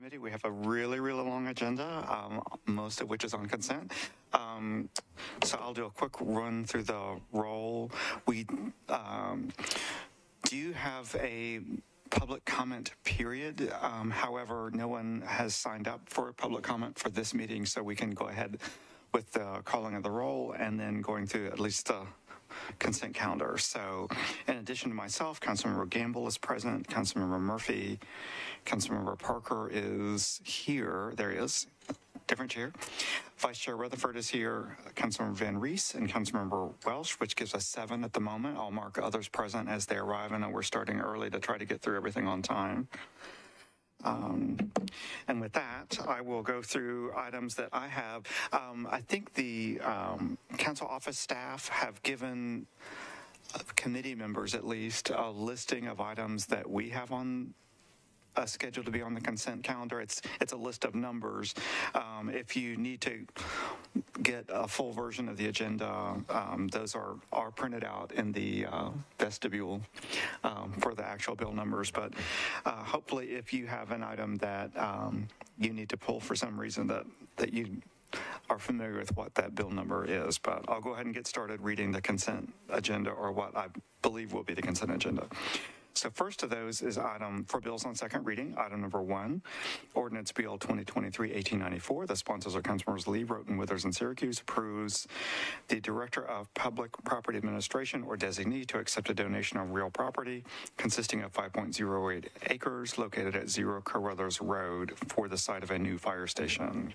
committee. We have a really, really long agenda, um, most of which is on consent. Um, so I'll do a quick run through the roll. We um, do have a public comment period. Um, however, no one has signed up for public comment for this meeting, so we can go ahead with the calling of the roll and then going through at least the consent calendar. So in addition to myself, Councilmember Gamble is present, Councilmember Murphy, Councilmember Parker is here. There he is, different chair. Vice Chair Rutherford is here, Councilmember VanReece, and Councilmember Welsch, which gives us seven at the moment. I'll mark others present as they arrive. and we're starting early to try to get through everything on time. Um, and with that, I will go through items that I have. Um, I think the um, council office staff have given uh, committee members at least a listing of items that we have on uh, scheduled to be on the consent calendar. It's it's a list of numbers. Um, if you need to get a full version of the agenda, um, those are are printed out in the uh, vestibule um, for the actual bill numbers. But uh, hopefully, if you have an item that um, you need to pull for some reason that that you are familiar with what that bill number is, but I'll go ahead and get started reading the consent agenda or what I believe will be the consent agenda. So first of those is item for bills on second reading, item number one, ordinance Bill 2023-1894. The sponsors are Councilmembers Lee, Rhoten, Withers, and Syracuse approves the Director of Public Property Administration or designee to accept a donation of real property consisting of 5.08 acres located at Zero Carruthers Road for the site of a new fire station.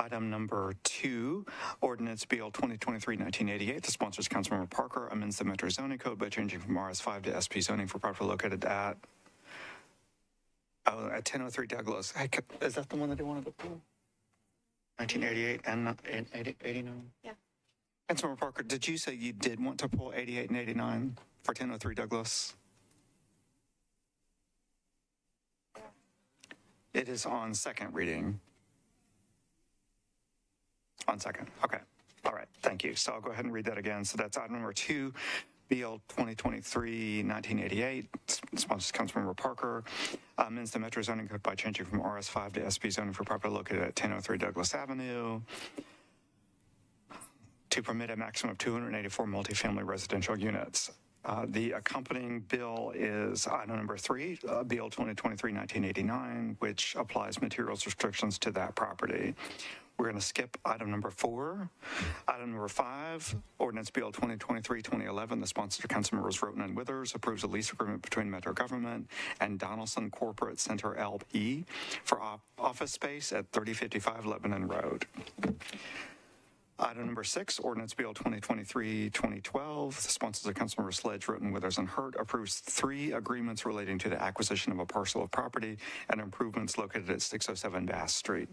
Item number two, ordinance Bill 2023-1988. The sponsors, Councilmember Parker, amends the Metro zoning code by changing from RS5 to SP zoning for property located at, oh, at 1003 Douglas. Hey, is that the one that they wanted to pull? 1988 and not- and 80 89? Yeah. Councilmember Parker, did you say you did want to pull 88 and 89 for 1003 Douglas? It is on second reading. On second, okay. All right, thank you. So I'll go ahead and read that again. So that's item number two, BL 2023-1988. Sponsors Councilmember Parker. uh, Amends the Metro zoning code by changing from RS5 to SP zoning for property located at 1003 Douglas Avenue to permit a maximum of 284 multifamily residential units. Uh, The accompanying bill is item number three, uh, BL 2023-1989, which applies materials restrictions to that property. We're going to skip item number four. Item number five, ordinance BL 2023-2011, the sponsor, Councilmembers Rhoten and Withers, approves a lease agreement between Metro Government and Donelson Corporate Center LP for office space at 3055 Lebanon Road. Item number six, ordinance Bill 2023-2012. The sponsors of Councilmember Sledge, Rhoten, Withers, and Hurt approves three agreements relating to the acquisition of a parcel of property and improvements located at 607 Bass Street.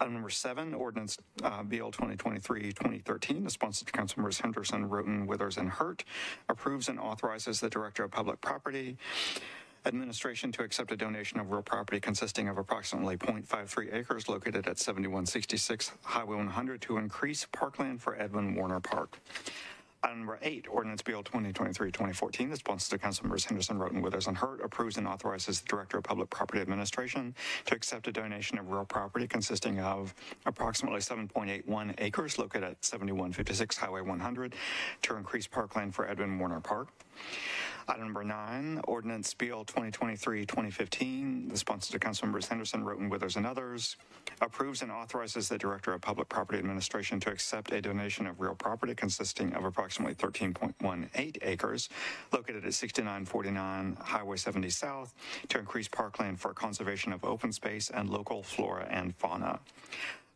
Item number seven, ordinance uh, BL 2023-2013, the sponsor of Councilmembers Henderson, Rhoten, Withers, and Hurt, approves and authorizes the Director of Public Property Administration to accept a donation of real property consisting of approximately 0.53 acres located at 7166 Highway 100 to increase parkland for Edwin Warner Park. Item number eight, ordinance Bill 2023-2014, the sponsor to Councilmembers Henderson, Rhoten, Withers, and Hurt approves and authorizes the Director of Public Property Administration to accept a donation of real property consisting of approximately 7.81 acres located at 7156 Highway 100 to increase parkland for Edwin Warner Park. Item number nine, ordinance Bill 2023-2015, the sponsor to Councilmembers Henderson, Rhoten, Withers, and others, approves and authorizes the Director of Public Property Administration to accept a donation of real property consisting of approximately 13.18 acres located at 6949 Highway 70 South to increase parkland for conservation of open space and local flora and fauna.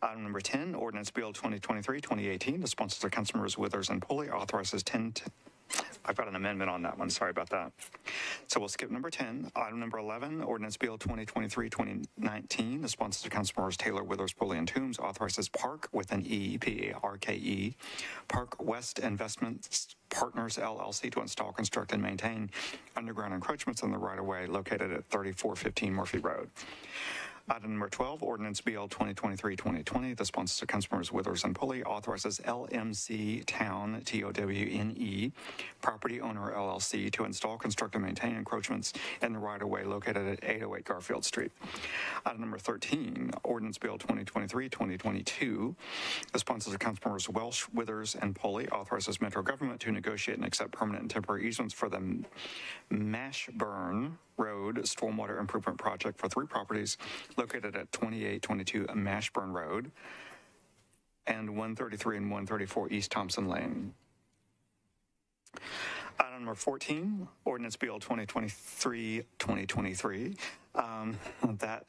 Item number 10, ordinance Bill 2023-2018, the sponsors are Councilmembers Withers and Pulley, authorizes 10, t- I've got an amendment on that one, sorry about that. So we'll skip number 10. Item number 11, ordinance Bill 2023-2019, the sponsors are Councilmembers Taylor, Withers, Pulley, and Toombs, authorizes Park with an E, P-A-R-K-E, Parke West Investments Partners LLC to install, construct, and maintain underground encroachments in the right-of-way located at 3415 Murphy Road. Item number 12, ordinance BL 2023-2020. The sponsors are Councilmembers Withers and Pulley authorizes LMC Towne, T-O-W-N-E, property owner LLC to install, construct, and maintain encroachments in the right-of-way located at 808 Garfield Street. Item number 13, ordinance BL 2023-2022. The sponsors are Councilmembers Welsch, Withers, and Pulley authorizes Metro government to negotiate and accept permanent and temporary easements for the Mashburn Road Stormwater Improvement Project for three properties located at 2822 Mashburn Road and 133 and 134 East Thompson Lane. Item number 14, ordinance BL 2023-2023. Um, that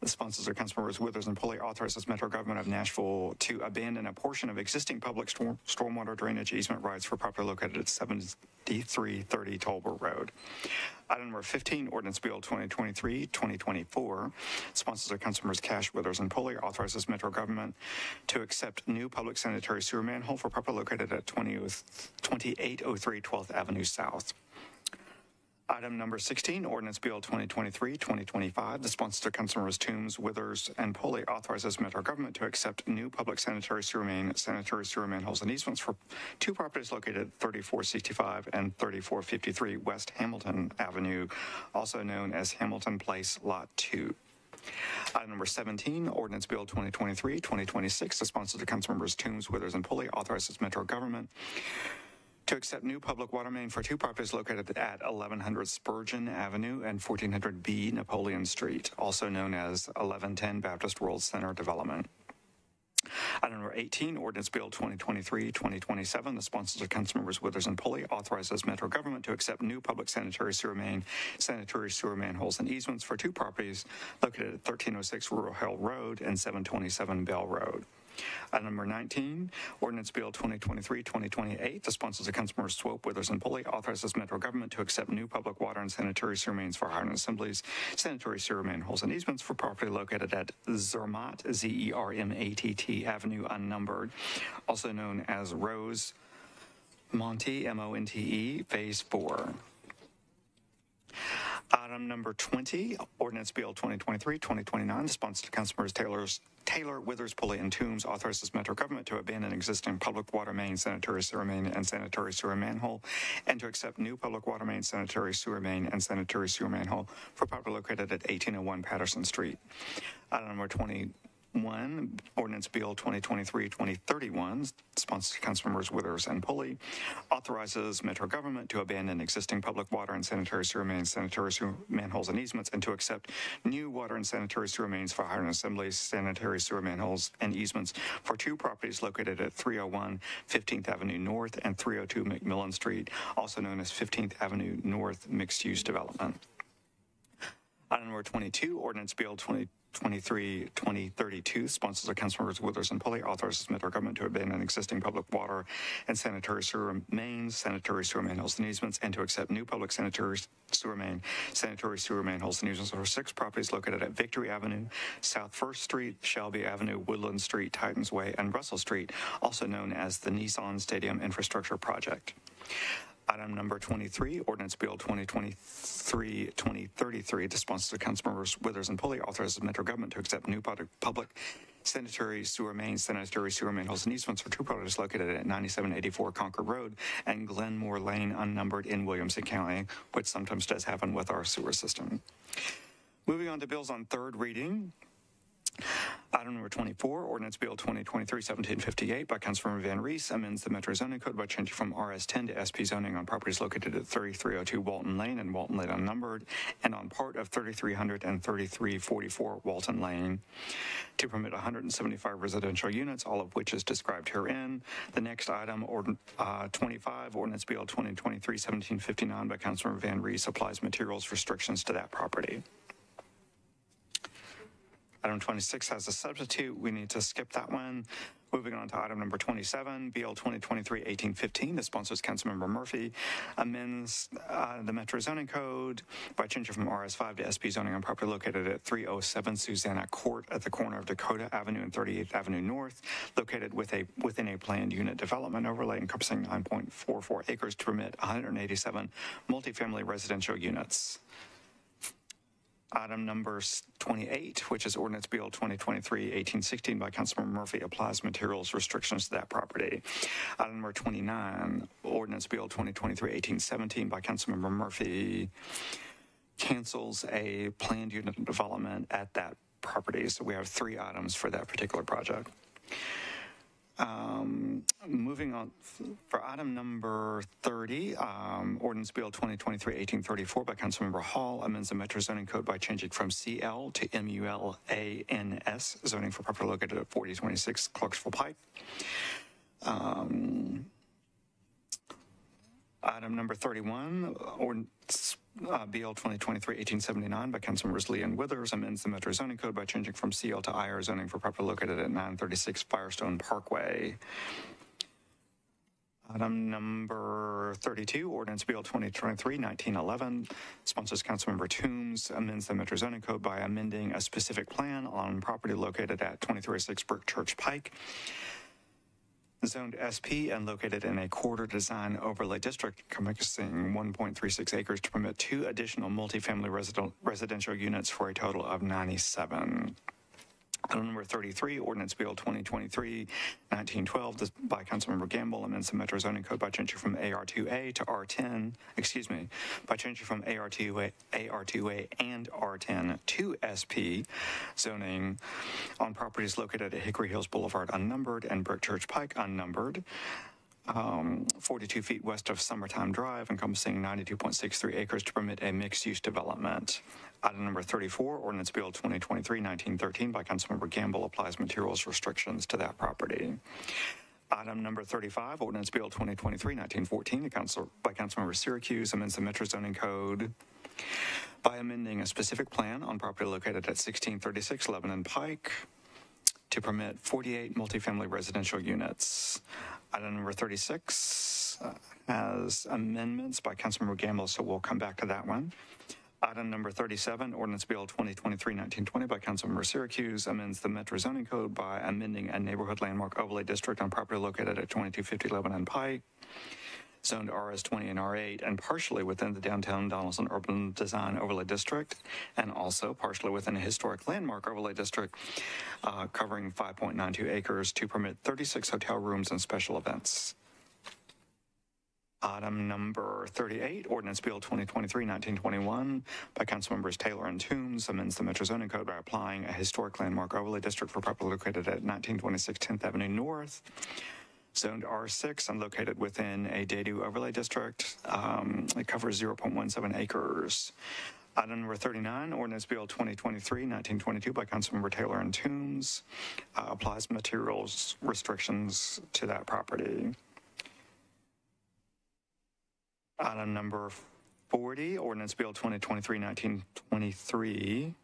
the sponsors are Councilmembers Withers and Pulley authorizes Metro Government of Nashville to abandon a portion of existing public storm, stormwater drainage easement rights for property located at 7330 Tolbert Road. Item number 15, Ordinance Bill 2023-2024. Sponsors are Councilmembers Cash, Withers, and Pulley authorizes Metro Government to accept new public sanitary sewer manhole for property located at 20, 2803 12th Avenue South. Item number 16, ordinance Bill 2023-2025. The sponsors are Councilmembers Toombs, Withers, and Pulley authorizes Metro government to accept new public sanitary sewer main, sanitary sewer manholes and easements for two properties located at 3465 and 3453 West Hamilton Avenue, also known as Hamilton Place Lot 2. Item number 17, Ordinance Bill 2023-2026. The sponsors are Councilmembers Toombs, Withers, and Pulley authorizes Metro government to accept new public water main for two properties located at 1100 Spurgeon Avenue and 1400 B Napoleon Street, also known as 1110 Baptist World Center Development. Item number 18, Ordinance Bill 2023-2027. The sponsors are Councilmembers Withers and Pulley authorizes Metro government to accept new public sanitary sewer main, sanitary sewer manholes and easements for two properties located at 1306 Rural Hill Road and 727 Bell Road. Item number 19, Ordinance Bill 2023-2028. The sponsors of Councilmembers Swope, Withers, and Pulley authorizes Metro government to accept new public water and sanitary sewer mains for Highland Assemblies, sanitary sewer manholes and easements for property located at Zermatt, Z-E-R-M-A-T-T Avenue Unnumbered, also known as Rose Monte, M-O-N-T-E, Phase 4. Item number 20, Ordinance Bill 2023-2029, sponsored Councilmembers Taylor's, Taylor, Withers, Pulley, and Toombs, authorizes Metro government to abandon existing public water main, sanitary sewer main, and sanitary sewer manhole, and to accept new public water main, sanitary sewer main, and sanitary sewer manhole for property located at 1801 Patterson Street. Item number 20, one, ordinance bill 2023-2031, sponsored Councilmembers Withers and Pulley, authorizes Metro government to abandon existing public water and sanitary sewer mains, sanitary sewer manholes and easements, and to accept new water and sanitary sewer mains for Highland assembly, sanitary sewer manholes and easements for two properties located at 301 15th Avenue North and 302 McMillan Street, also known as 15th Avenue North Mixed Use Development. Item number 22, Ordinance Bill 20 23-2032, sponsors of Councilmembers Withers and Pulley, authorizes Metro government to abandon existing public water and sanitary sewer mains, sanitary sewer manholes and easements, and to accept new public sanitary sewer main, sanitary sewer manholes and easements. For six properties located at Victory Avenue, South First Street, Shelby Avenue, Woodland Street, Titans Way, and Russell Street, also known as the Nissan Stadium Infrastructure Project. Item number 23, Ordinance Bill 2023-2033, the sponsors of Councilmembers Withers and Pulley authorizes Metro government to accept new public, public sanitary sewer mains, sanitary sewer manholes, and easements for two properties located at 9784 Concord Road and Glenmore Lane, unnumbered in Williamson County, which sometimes does happen with our sewer system. Moving on to bills on third reading. Item number 24, Ordinance Bill 2023-1758 by Councilmember VanReece amends the Metro Zoning Code by changing from RS10 to SP zoning on properties located at 3302 Walton Lane and Walton Lane unnumbered, and on part of 3300 and 3344 Walton Lane to permit 175 residential units, all of which is described herein. The next item, uh, 25, Ordinance Bill 2023-1759 by Councilmember VanReece applies materials restrictions to that property. Item 26 has a substitute. We need to skip that one. Moving on to item number 27, BL 2023-1815. The sponsors Councilmember Murphy amends uh, the Metro Zoning Code by changing from RS5 to SP zoning on property located at 307 Susanna Court at the corner of Dakota Avenue and 38th Avenue North, located with a within a planned unit development overlay encompassing 9.44 acres to permit 187 multifamily residential units. Item number 28, which is ordinance Bill 2023-1816 by Councilmember Murphy, applies materials restrictions to that property. Item number 29, ordinance Bill 2023-1817 by Councilmember Murphy, cancels a planned unit development at that property. So we have three items for that particular project. Um, moving on for item number 30, um, ordinance bill 2023-1834 by Councilmember Hall amends the Metro zoning code by changing from CL to MULANS zoning for property located at 4026 Clarksville Pike. Um, Item number 31, ordinance uh, BL 2023-1879 by Councilmembers Lee and Withers amends the Metro zoning code by changing from CL to IR zoning for property located at 936 Firestone Parkway. Item number 32, ordinance BL 2023-1911, sponsors Councilmember Toombs, amends the Metro zoning code by amending a specific plan on property located at 2306 Brick Church Pike zoned SP and located in a corridor design overlay district encompassing 1.36 acres to permit two additional multifamily resident, residential units for a total of 97. Item number 33, ordinance bill 2023-1912 this- by Councilmember Gamble amends the Metro zoning code by changing from AR2A to R10, excuse me, by changing from AR2A, AR2A and R10 to SP zoning on properties located at Hickory Hills Boulevard unnumbered and Brick Church Pike unnumbered. Um, 42 feet west of Summertime Drive, encompassing 92.63 acres to permit a mixed-use development. Item number 34, ordinance bill 2023-1913 by Councilmember Gamble applies materials restrictions to that property. Item number 35, ordinance bill 2023-1914 to council, by Councilmember Syracuse amends the Metro zoning code by amending a specific plan on property located at 1636 Lebanon Pike to permit 48 multifamily residential units. Item number 36 uh, has amendments by Councilmember Gamble, so we'll come back to that one. Item number 37, ordinance bill 2023-1920 by Councilmember Syracuse amends the Metro zoning code by amending a neighborhood landmark overlay district on property located at 2250 Lebanon Pike, zoned RS20 and R8, and partially within the downtown Donelson Urban Design Overlay District, and also partially within a historic landmark overlay district uh, covering 5.92 acres to permit 36 hotel rooms and special events. Item number 38, ordinance bill 2023-1921 by Councilmembers Taylor and Toombs amends the Metro zoning code by applying a historic landmark overlay district for property located at 1926 10th Avenue North, zoned R6 and located within a DADU overlay district. Um, It covers 0.17 acres. Item number 39, ordinance bill 2023-1922 by Councilmember Taylor and Toombs uh, applies materials restrictions to that property. Item number 40, ordinance bill 2023-1923.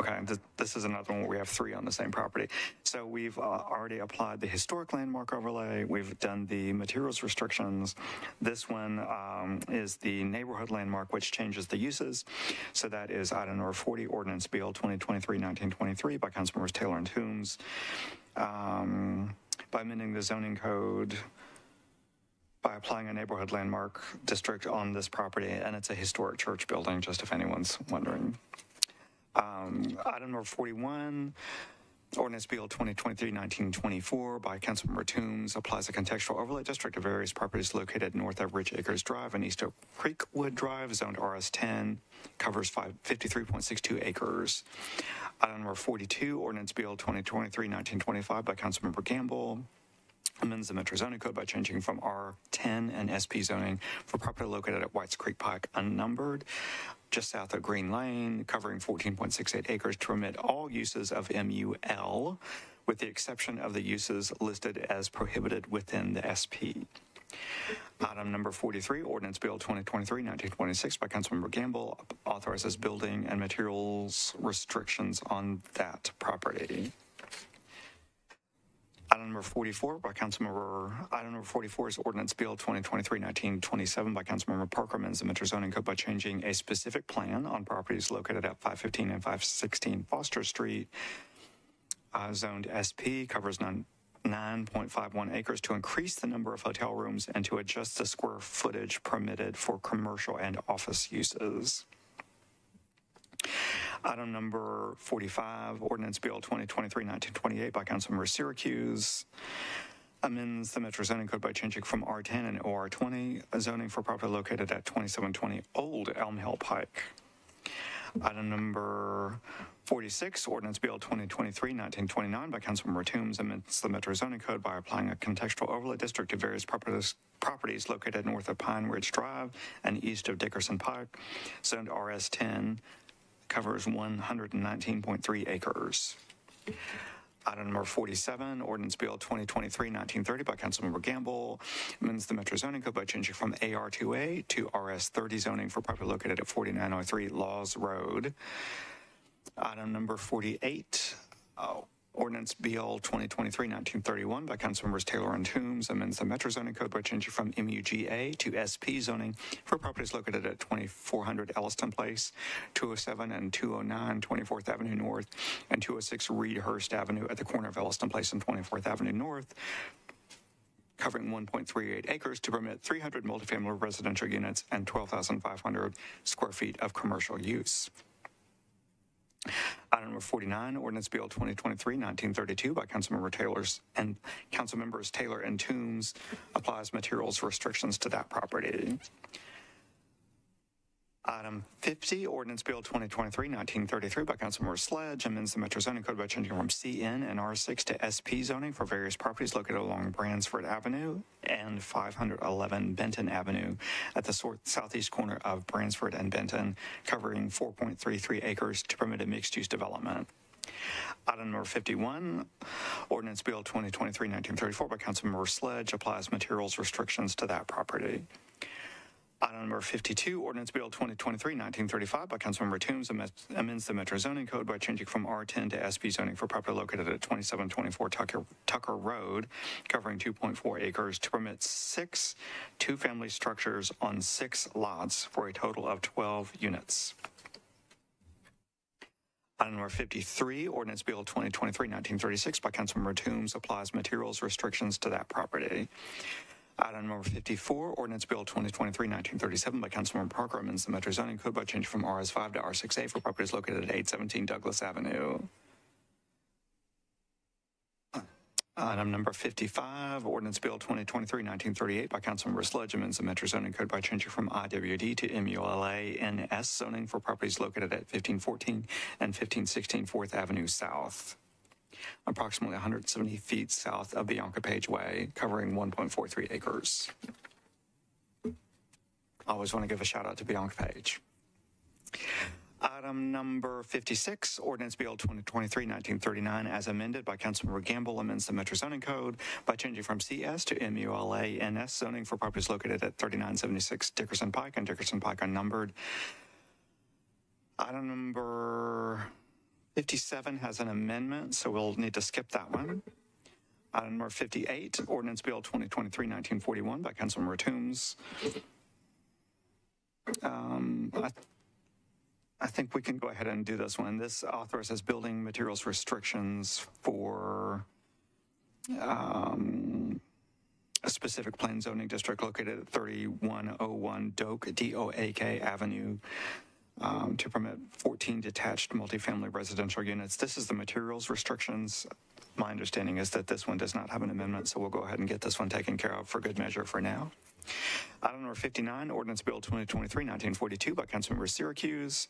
Okay, th- this is another one where we have three on the same property. So we've uh, already applied the historic landmark overlay. We've done the materials restrictions. This one um, is the neighborhood landmark, which changes the uses. So that is item number 40, ordinance bill 2023-1923 by Councilmembers Taylor and Toombs. Um, by amending the zoning code by applying a neighborhood landmark district on this property, and it's a historic church building, just if anyone's wondering. Um, item number 41, ordinance bill 2023-1924 by Councilmember Toombs applies a contextual overlay district to various properties located north of Rich Acres Drive and east of Creekwood Drive, zoned RS10, covers five- 53.62 acres. Item number 42, ordinance bill 2023-1925 by Councilmember Gamble amends the Metro zoning code by changing from R10 and SP zoning for property located at Whites Creek Pike unnumbered, just south of Green Lane, covering 14.68 acres to permit all uses of MUL, with the exception of the uses listed as prohibited within the SP. Item number 43, ordinance bill 2023-1926 by Councilmember Gamble authorizes building and materials restrictions on that property. Item number 44 by Councilmember, item number 44 is ordinance bill 2023-1927 by Councilmember Parker amends the Metro zoning code by changing a specific plan on properties located at 515 and 516 Foster Street, uh, zoned SP, covers nine 9.51 acres to increase the number of hotel rooms and to adjust the square footage permitted for commercial and office uses. Item number 45, Ordinance Bill 2023-1928 by Councilmember Syracuse amends the Metro zoning code by changing from R10 and OR20 zoning for property located at 2720 Old Elm Hill Pike. Item number 46, Ordinance Bill 2023-1929 by Councilmember Toombs amends the Metro zoning code by applying a contextual overlay district to various properties, properties located north of Pine Ridge Drive and east of Dickerson Pike, zoned RS10, covers 119.3 acres. Item number 47, Ordinance Bill 2023-1930 by Councilmember Gamble amends the Metro zoning code by changing from AR2A to RS30 zoning for property located at 4903 Laws Road. Item number 48, uh, Ordinance BL 2023-1931 by Councilmembers Taylor and Toombs amends the Metro zoning code by changing from MUGA to SP zoning for properties located at 2400 Elliston Place, 207 and 209 24th Avenue North, and 206 Reidhurst Avenue at the corner of Elliston Place and 24th Avenue North, covering 1.38 acres to permit 300 multifamily residential units and 12,500 square feet of commercial use. Item number 49, Ordinance Bill 2023-1932 by Councilmember Taylor's and Councilmembers Taylor and Toombs applies materials restrictions to that property. Item 50, Ordinance Bill 2023-1933 by Councilmember Sledge amends the Metro zoning code by changing from CN and R6 to SP zoning for various properties located along Bransford Avenue and 511 Benton Avenue at the southeast corner of Bransford and Benton, covering 4.33 acres to permit a mixed-use development. Item number 51, Ordinance Bill 2023-1934 by Councilmember Sledge applies materials restrictions to that property. Item number 52, Ordinance Bill 2023-1935 by Councilmember Toombs amends- the Metro zoning code by changing from R10 to SP zoning for property located at 2724 Tucker, Tucker Road, covering 2.4 acres to permit six two-family structures on six lots for a total of 12 units. Item number 53, Ordinance Bill 2023-1936 by Councilmember Toombs applies materials restrictions to that property. Item number 54, Ordinance Bill 2023-1937 by Councilmember Parker amends the Metro zoning code by changing from RS5 to R6A for properties located at 817 Douglas Avenue. Item number 55, Ordinance Bill 2023-1938 by Councilmember Sledge amends the Metro zoning code by changing from IWD to MULA-NS zoning for properties located at 1514 and 1516 Fourth Avenue South approximately 170 feet south of Bianca Paige Way, covering 1.43 acres. I always want to give a shout out to Bianca Paige. Item number 56, Ordinance Bill 2023-1939, as amended by Councilmember Gamble, amends the Metro zoning code by changing from CS to MULA-NS zoning for properties located at 3976 Dickerson Pike and Dickerson Pike unnumbered. Item number 57 has an amendment, so we'll need to skip that one. Item number 58, Ordinance Bill 2023-1941 by Councilmember Toombs. Um, I, I think we can go ahead and do this one. This authorizes building materials restrictions for um, a specific plan zoning district located at 3101 Doak, D-O-A-K Avenue, um, to permit 14 detached multifamily residential units. This is the materials restrictions. My understanding is that this one does not have an amendment, so we'll go ahead and get this one taken care of for good measure for now. Item number 59, Ordinance Bill 2023-1942 by Councilmember Syracuse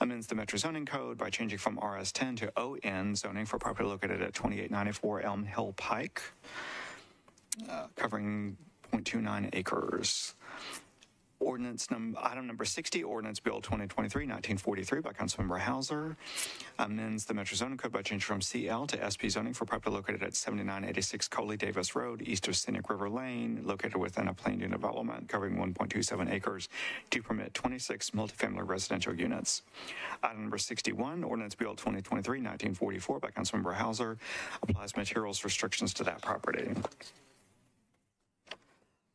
amends the Metro zoning code by changing from RS10 to ON zoning for property located at 2894 Elm Hill Pike, uh, covering 0.29 acres. Ordinance item number 60, Ordinance Bill 2023-1943 by Councilmember Hausser amends the Metro zoning code by changing from CL to SP zoning for property located at 7986 Coley Davis Road, east of Scenic River Lane, located within a planned development covering 1.27 acres to permit 26 multifamily residential units. Item number 61, Ordinance Bill 2023-1944 by Councilmember Hausser applies materials restrictions to that property.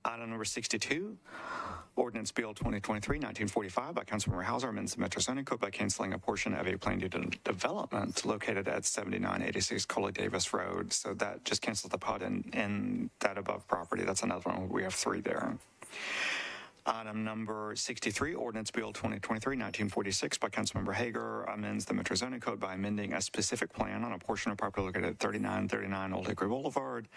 Item number 62, Ordinance Bill 2023-1945 by Councilmember Hausser amends the Metro zoning code by canceling a portion of a planned de- development located at 7986 Coley Davis Road. So that just cancels the PUD in, in that above property. That's another one. We have three there. Item number 63, Ordinance Bill 2023-1946 by Councilmember Hagar amends the Metro zoning code by amending a specific plan on a portion of property located at 3939 Old Hickory Boulevard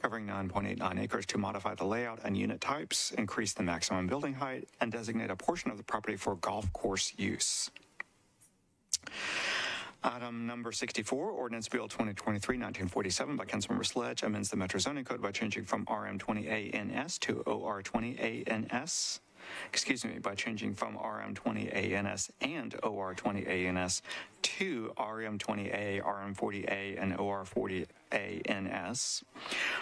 covering 9.89 acres to modify the layout and unit types, increase the maximum building height, and designate a portion of the property for golf course use. Item number 64, Ordinance Bill 2023-1947 by Councilmember Sledge amends the Metro zoning code by changing from RM20ANS to OR20ANS. Excuse me, by changing from RM20ANS and OR20ANS to RM20A, RM40A, and OR40ANS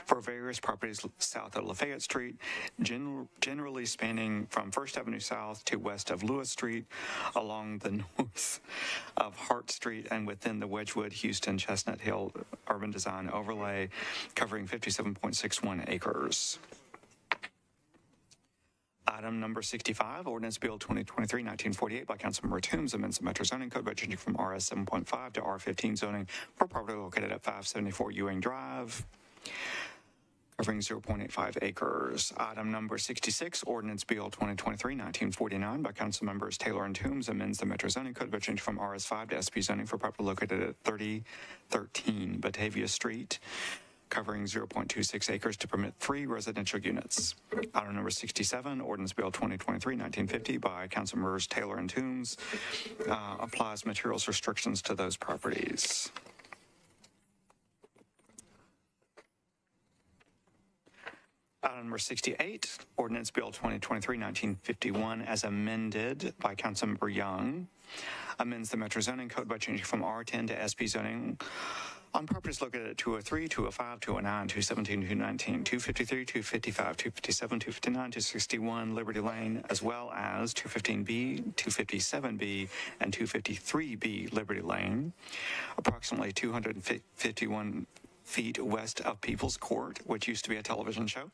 for various properties south of Lafayette Street, gen- generally spanning from First Avenue South to west of Lewis Street, along the north of Hart Street, and within the Wedgewood, Houston, Chestnut Hill Urban Design Overlay, covering 57.61 acres. Item number 65, Ordinance Bill 2023-1948 by Councilmember Toombs amends the Metro zoning code by changing from RS 7.5 to R15 zoning for property located at 574 Ewing Drive, covering 0.85 acres. Item number 66, Ordinance Bill 2023-1949 by Councilmembers Taylor and Toombs amends the Metro zoning code by changing from RS 5 to SP zoning for property located at 3013 Batavia Street, covering 0.26 acres to permit three residential units. Item number 67, Ordinance Bill 2023-1950 by Councilmembers Taylor and Toombs uh, applies materials restrictions to those properties. Item number 68, Ordinance Bill 2023-1951 as amended by Councilmember Young amends the Metro zoning code by changing from R10 to SP zoning on properties located at 203, 205, 209, 217, 219, 253, 255, 257, 259, 261 Liberty Lane, as well as 215B, 257B, and 253B Liberty Lane, approximately 251 feet west of People's Court, which used to be a television show,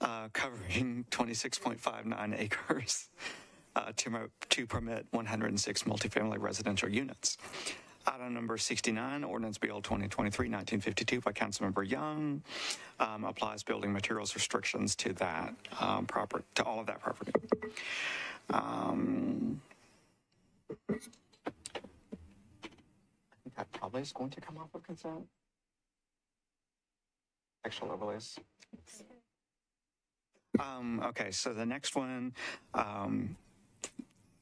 uh, covering 26.59 acres. Uh, to, to permit 106 multifamily residential units. Item number 69, Ordinance Bill 2023-1952 by Councilmember Young um, applies building materials restrictions to that um, proper to all of that property. Um, I think that probably is going to come off of consent. Actual overlays. Um, okay, so the next one, um,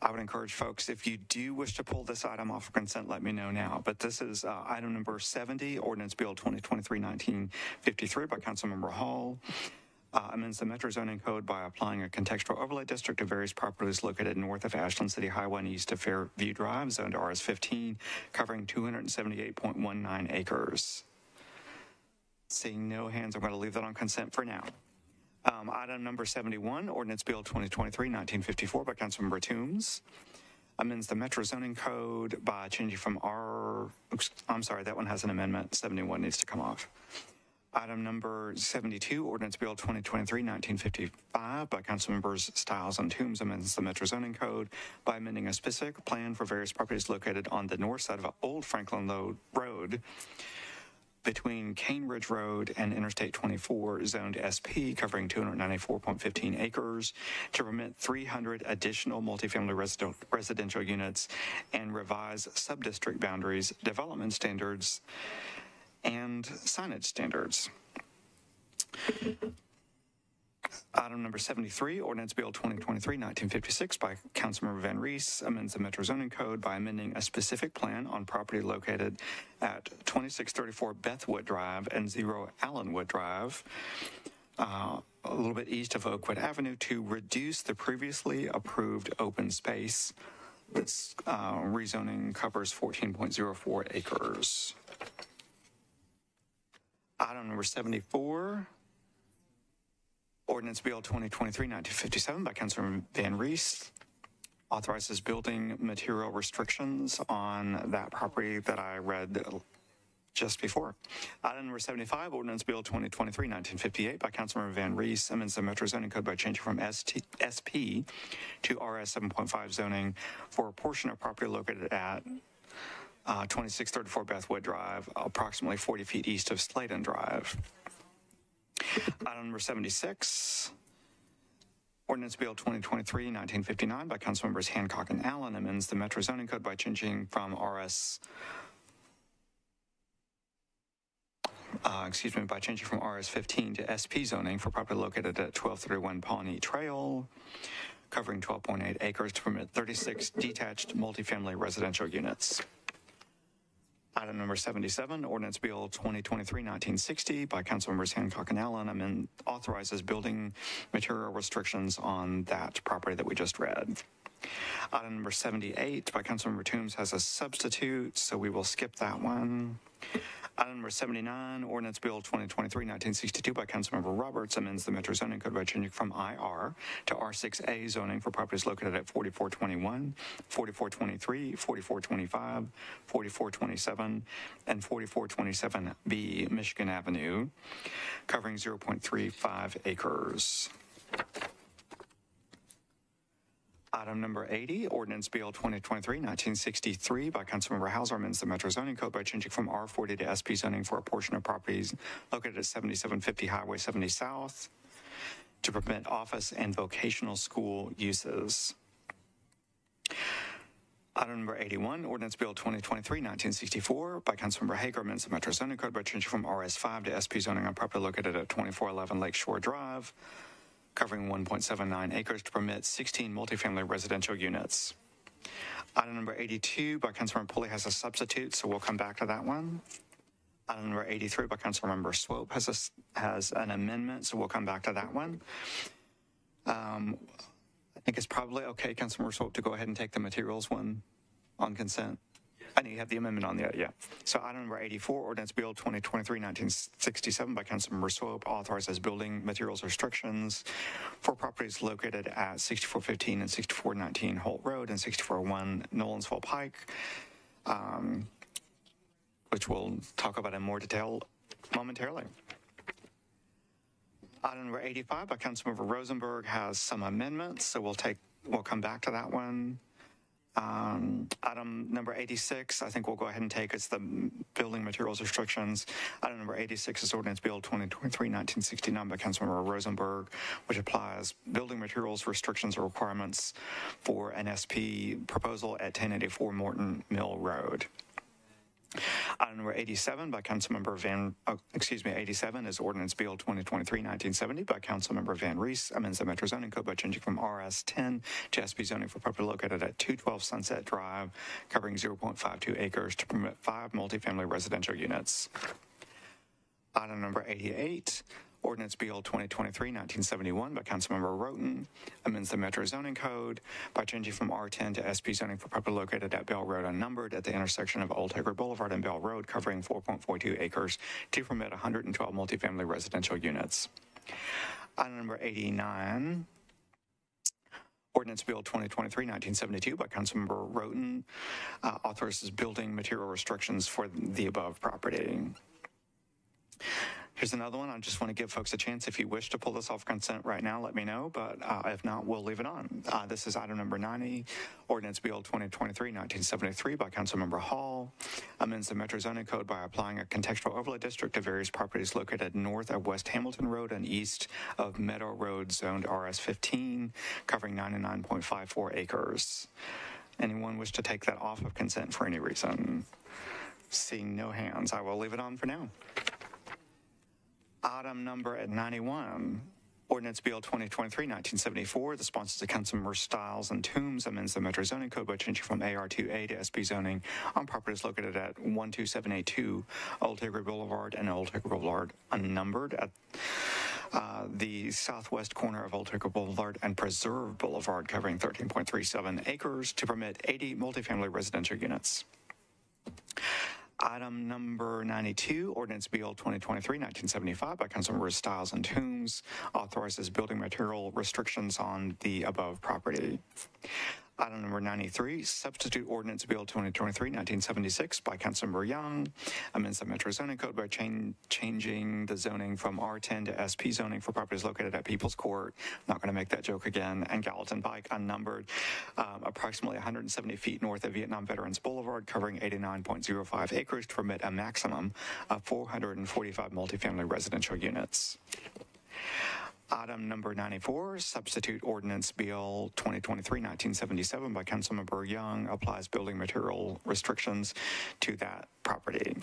I would encourage folks, if you do wish to pull this item off of consent, let me know now. But this is uh, item number 70, Ordinance Bill 2023-1953 by Councilmember Hall. Uh, amends the Metro zoning code by applying a contextual overlay district to various properties located north of Ashland City Highway and east of Fairview Drive, zoned RS15, covering 278.19 acres. Seeing no hands, I'm going to leave that on consent for now. Um, item number 71, Ordinance Bill 2023-1954 by Councilmember Toombs. Amends the Metro zoning code by changing from R, oops, I'm sorry, that one has an amendment. 71 needs to come off. Item number 72, Ordinance Bill 2023-1955 by Councilmembers Styles and Toombs amends the Metro zoning code by amending a specific plan for various properties located on the north side of Old Franklin Road between Cane Ridge Road and Interstate 24, zoned SP, covering 294.15 acres, to permit 300 additional multifamily resi- residential units and revise subdistrict boundaries, development standards, and signage standards. Item number 73, Ordinance Bill 2023-1956 by Councilmember VanReece amends the Metro zoning code by amending a specific plan on property located at 2634 Bethwood Drive and 0 Allenwood Drive, uh, a little bit east of Oakwood Avenue to reduce the previously approved open space. This uh, rezoning covers 14.04 acres. Item number 74, Ordinance Bill 2023-1957 by Councilor VanReece authorizes building material restrictions on that property that I read just before. Item number 75, Ordinance Bill 2023-1958 by Councilmember VanReece amends the Metro zoning code by changing from ST, SP to RS 7.5 zoning for a portion of property located at uh, 2634 Bethwood Drive, approximately 40 feet east of Sladen Drive. Item number 76, Ordinance Bill 2023-1959 by Councilmembers Hancock and Allen amends the Metro zoning code by changing from RS uh, excuse me, by changing from RS 15 to SP zoning for property located at 1231 Pawnee Trail, covering 12.8 acres to permit 36 detached multifamily residential units. Item number 77, Ordinance Bill 2023-1960 by Councilmembers Hancock and Allen, I amend authorizes building material restrictions on that property that we just read. Item number 78 by Councilmember Toombs has a substitute, so we will skip that one. Item number 79, Ordinance Bill 2023-1962 by Councilmember Roberts amends the Metro zoning code by changing from IR to R6A zoning for properties located at 4421, 4423, 4425, 4427, and 4427B Michigan Avenue, covering 0.35 acres. Item number 80, Ordinance Bill 2023-1963 by Councilmember Hausser amends the Metro zoning code by changing from R40 to SP zoning for a portion of properties located at 7750 Highway 70 South to permit office and vocational school uses. Item number 81, Ordinance Bill 2023-1964 by Councilmember Hagar amends the Metro zoning code by changing from RS5 to SP zoning on property located at 2411 Lakeshore Drive covering 1.79 acres to permit 16 multifamily residential units. Item number 82 by Councilmember Pulley has a substitute, so we'll come back to that one. Item number 83 by Councilmember Swope has a, has an amendment, so we'll come back to that one. Um, I think it's probably okay, Councilmember Swope, to go ahead and take the materials one on consent. I know you have the amendment on the, yeah. So item number 84, ordinance bill 2023-1967 by Councilmember Swope authorizes building materials restrictions for properties located at 6415 and 6419 Holt Road and 6401 Nolensville Pike, um, which we'll talk about in more detail momentarily. Item number 85 by Councilmember Rosenberg has some amendments, so we'll take, we'll come back to that one. Um, item number 86, I think we'll go ahead and take, it's the building materials restrictions. Item number 86 is Ordinance Bill 2023-1969 by Councilmember Rosenberg, which applies building materials restrictions or requirements for an SP proposal at 1084 Morton Mill Road. Item number 87 by Councilmember Van, oh, excuse me, 87 is Ordinance Bill 2023-1970 by Councilmember VanReece, amends the Metro zoning code by changing from RS 10 to SP zoning for property located at 212 Sunset Drive, covering 0.52 acres to permit five multifamily residential units. Item number 88, Ordinance Bill 2023-1971 by Councilmember Rhoten amends the Metro zoning code by changing from R10 to SP zoning for property located at Bell Road unnumbered at the intersection of Old Hickory Boulevard and Bell Road, covering 4.42 acres to permit 112 multifamily residential units. Item number 89, Ordinance Bill 2023-1972 by Councilmember Rhoten uh, authorizes building material restrictions for the above property. Here's another one. I just want to give folks a chance. If you wish to pull this off consent right now, let me know. But uh, if not, we'll leave it on. Uh, this is item number 90, Ordinance Bill 2023-1973 by Councilmember Hall. Amends the Metro Zoning Code by applying a contextual overlay district to various properties located north of West Hamilton Road and east of Meadow Road, zoned RS15, covering 99.54 acres. Anyone wish to take that off of consent for any reason? Seeing no hands, I will leave it on for now. Item number at 91, Ordinance Bill 2023-1974, the sponsors of Councilmember Styles and Toombs amends the Metro Zoning Code by changing from AR2A to SP zoning on properties located at 12782 Old Hickory Boulevard and Old Hickory Boulevard unnumbered at uh, the southwest corner of Old Hickory Boulevard and Preserve Boulevard, covering 13.37 acres to permit 80 multifamily residential units. Item number 92, Ordinance Bill 2023-1975 by Councilmembers Styles and Toombs authorizes building material restrictions on the above property. Item number 93, substitute ordinance bill 2023-1976 by Councilmember Young, amends the Metro zoning code by chan- changing the zoning from R10 to SP zoning for properties located at People's Court. Not going to make that joke again. And Gallatin Pike, unnumbered, um, approximately 170 feet north of Vietnam Veterans Boulevard, covering 89.05 acres to permit a maximum of 445 multifamily residential units. Item number 94, substitute ordinance bill 2023-1977 by Councilmember Young applies building material restrictions to that property.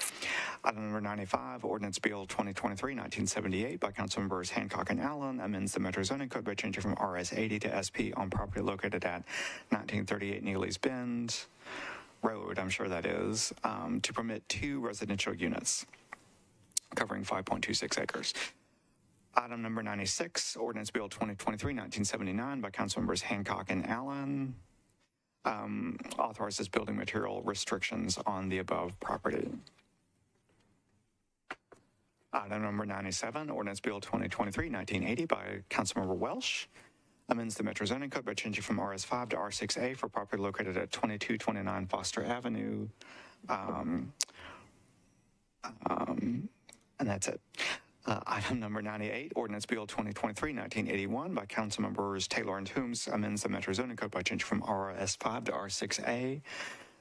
Item number 95, ordinance bill 2023-1978 by Councilmembers Hancock and Allen amends the Metro zoning code by changing from RS 80 to SP on property located at 1938 Neely's Bend Road, I'm sure that is, um, to permit two residential units covering 5.26 acres. Item number 96, ordinance bill 2023-1979 by Councilmembers Hancock and Allen um, authorizes building material restrictions on the above property. Item number 97, ordinance bill 2023-1980 by Councilmember Welsch amends the Metro zoning code by changing from RS5 to R6A for property located at 2229 Foster Avenue. Um, um, and that's it. Uh, item number 98, ordinance bill 2023-1981 by council members Taylor and Toombs amends the Metro zoning code by changing from RS5 to R6A,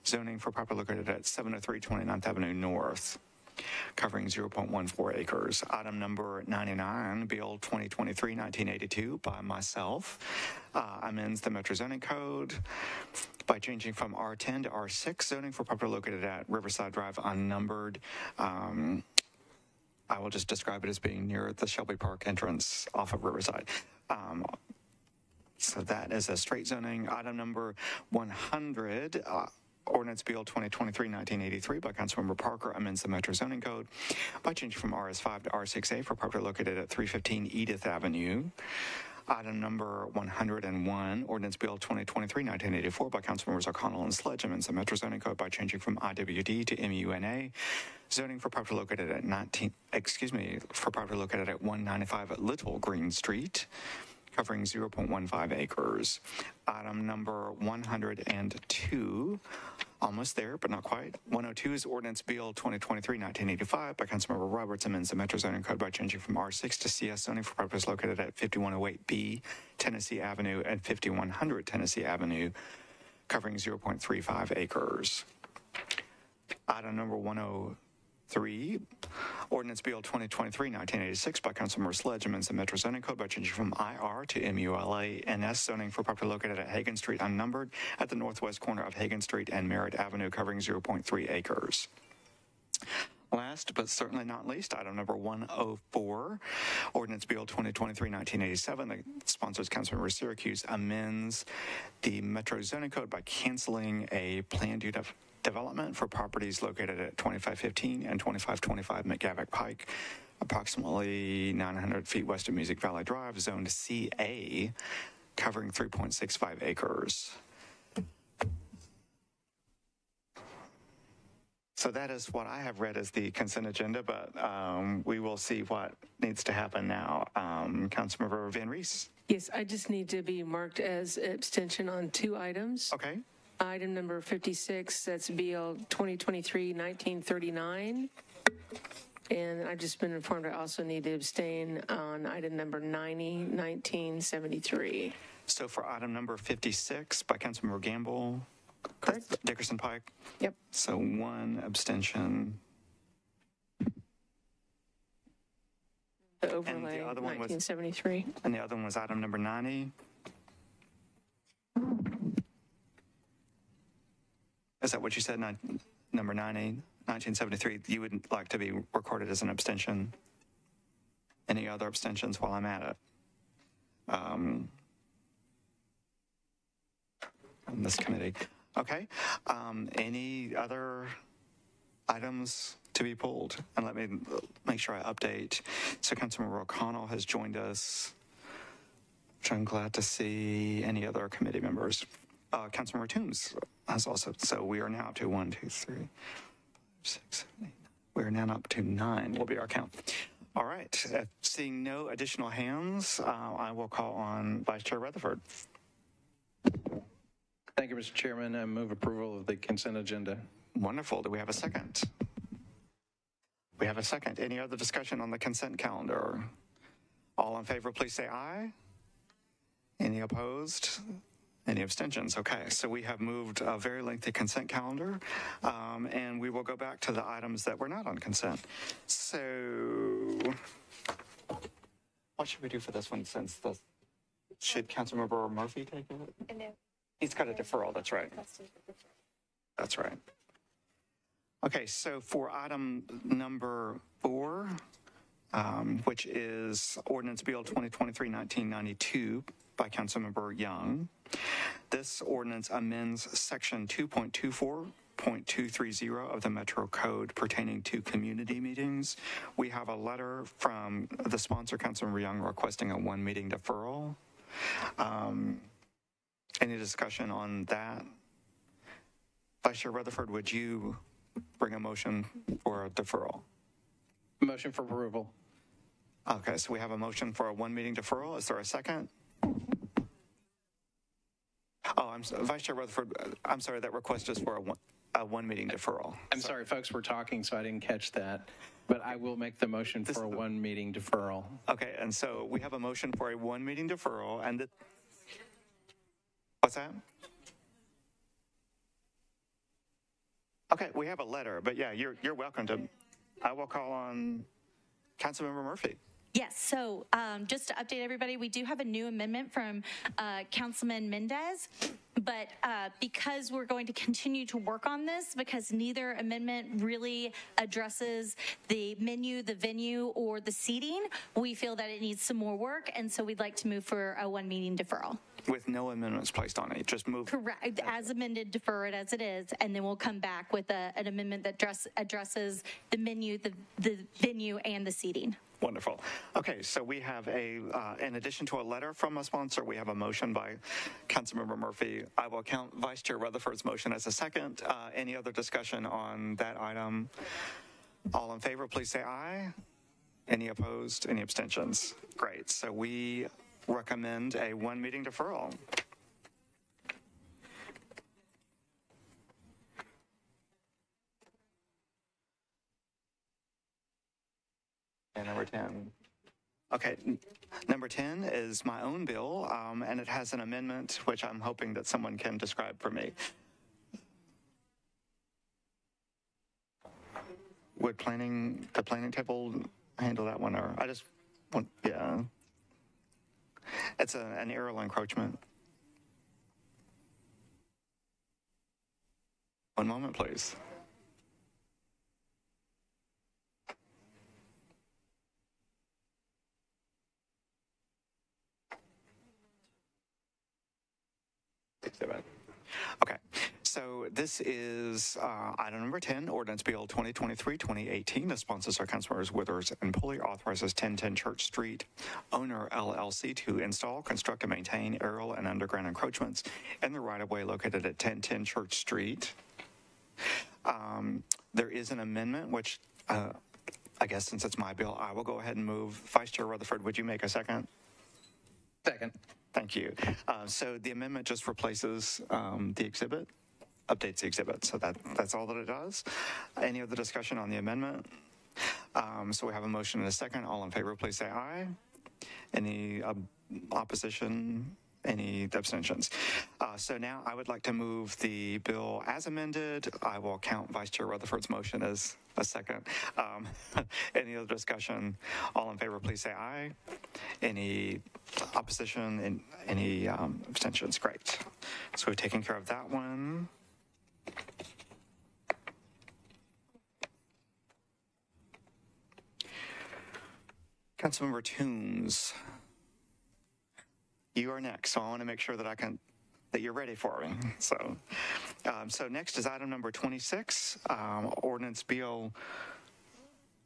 zoning for property located at 703 29th Avenue North, covering 0.14 acres. Item number 99, bill 2023-1982 by myself, uh, amends the Metro zoning code by changing from R10 to R6, zoning for property located at Riverside Drive unnumbered. Um, I will just describe it as being near the Shelby Park entrance off of Riverside. Um, so that is a straight zoning. Item number 100, uh, Ordinance Bill 2023-1983 by Councilmember Parker amends the Metro zoning code by changing from RS5 to R6A for property located at 315 Edith Avenue. Item number 101, Ordinance Bill 2023-1984 by Councilmembers O'Connell and Sledge amends the Metro zoning code by changing from IWD to MUNA. Zoning for property located at 19, excuse me, for property located at 195 at Little Green Street, covering 0.15 acres. Item number 102, almost there, but not quite. 102 is Ordinance Bill 2023-1985 by Councilmember Roberts amends the Metro zoning code by changing from R6 to CS zoning for properties located at 5108B Tennessee Avenue and 5100 Tennessee Avenue, covering 0.35 acres. Item number 103, Ordinance Bill 2023-1986 by Councilmember Sledge amends the Metro zoning code by changing from IR to MULA NS zoning for property located at Hagan Street unnumbered at the northwest corner of Hagan Street and Merritt Avenue, covering 0.3 acres. Last but certainly not least, item number 104, Ordinance Bill 2023-1987, that sponsors Councilmember Syracuse, amends the Metro zoning code by canceling a planned development for properties located at 2515 and 2525 McGavock Pike, approximately 900 feet west of Music Valley Drive, zoned CA, covering 3.65 acres. So that is what I have read as the consent agenda, but um, we will see what needs to happen now. Um, Councilmember VanReece. Yes, I just need to be marked as abstention on two items. Okay. Item number 56, that's BL 2023-1939. And I've just been informed I also need to abstain on item number 90, 1973. So for item number 56 by Councilmember Gamble, correct? Dickerson Pike. Yep. So one abstention. The overlay, other one was- 1973. And the other one was item number 90. Is that what you said, Nin- number 90, 1973? You would like to be recorded as an abstention? Any other abstentions while I'm at it? Um, On this committee. Okay. Um, Any other items to be pulled? And let me make sure I update. So Councilmember O'Connell has joined us which I'm glad to see any other committee members. Uh, Councilmember Toombs has also, so we are now up to one, two, three, five, six, seven, eight. We're now up to nine will be our count. All right, uh, seeing no additional hands, uh, I will call on Vice Chair Rutherford. Thank you, Mr. Chairman. I move approval of the consent agenda. Wonderful. Do we have a second? We have a second. Any other discussion on the consent calendar? All in favor, please say aye. Any opposed? Any abstentions? Okay, so we have moved a very lengthy consent calendar, um, and we will go back to the items that were not on consent. So, what should we do for this one since the, should Councilmember Murphy take it? He's got a deferral, that's right. That's right. Okay, so for item number four, um, which is ordinance Bill 2023-1992 by Councilmember Young. This ordinance amends section 2.24.230 of the Metro Code pertaining to community meetings. We have a letter from the sponsor, Councilmember Young, requesting a one-meeting deferral. Um, Any discussion on that? Vice Chair Rutherford, would you bring a motion for a deferral? Motion for approval. Okay, so we have a motion for a one-meeting deferral. Is there a second? Oh, I'm, Vice Chair Rutherford, uh, I'm sorry, that request is for a one, a one-meeting deferral. I'm sorry, folks were talking, so I didn't catch that, but I will make the motion for a one-meeting deferral. Okay, and so we have a motion for a one-meeting deferral, and the, what's that? Okay, we have a letter, but yeah, you're, you're welcome to, I will call on Councilmember Murphy. Yes, so um, just to update everybody, we do have a new amendment from uh, Councilman Mendes. But uh, because we're going to continue to work on this, because neither amendment really addresses the menu, the venue, or the seating, we feel that it needs some more work. And so we'd like to move for a one meeting deferral. With no amendments placed on it, just move. Correct, as amended, defer it as it is, and then we'll come back with a, an amendment that dress, addresses the menu, the, the venue, and the seating. Wonderful. Okay, so we have a, uh, in addition to a letter from a sponsor, we have a motion by Councilmember Murphy. I will count Vice Chair Rutherford's motion as a second. Uh, Any other discussion on that item? All in favor, please say aye. Any opposed? Any abstentions? Great. So we recommend a one-meeting deferral. Number 10. Okay, number 10 is my own bill, um, and it has an amendment which I'm hoping that someone can describe for me. Would planning, the planning table handle that one, or I just want, yeah. It's a, an aerial encroachment. One moment, please. Okay, so this is uh, item number 10, ordinance bill 2023-2018. The sponsors are Councilmembers Withers and Pulley authorizes 1010 Church Street owner LLC to install, construct, and maintain aerial and underground encroachments in the right-of-way located at 1010 Church Street. Um, There is an amendment, which uh, I guess since it's my bill, I will go ahead and move. Vice Chair Rutherford, would you make a second? Second. Thank you. Uh, So the amendment just replaces um, the exhibit, updates the exhibit. So that, that's all that it does. Any other discussion on the amendment? Um, So we have a motion and a second. All in favor, please say aye. Any uh, opposition? Any abstentions? Uh, So now I would like to move the bill as amended. I will count Vice Chair Rutherford's motion as a second. Um, Any other discussion? All in favor, please say aye. Any opposition any um, abstentions? Great. So we've taken care of that one. Councilmember Toombs, you are next. So I want to make sure that I can that you're ready for me. So, um, so next is item number 26, um, ordinance Bill.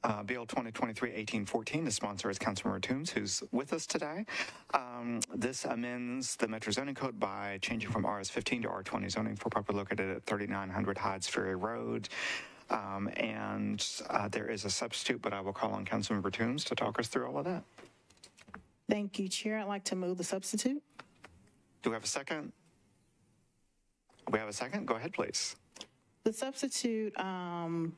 uh, Bill 2023-1814. The sponsor is Councilmember Toombs, who's with us today. Um, This amends the Metro zoning code by changing from RS-15 to R-20 zoning for property located at 3900 Hydes Ferry Road. Um, And uh, there is a substitute, but I will call on Councilmember Toombs to talk us through all of that. Thank you, Chair. I'd like to move the substitute. Do we have a second? we have a second? Go ahead, please. The substitute, um,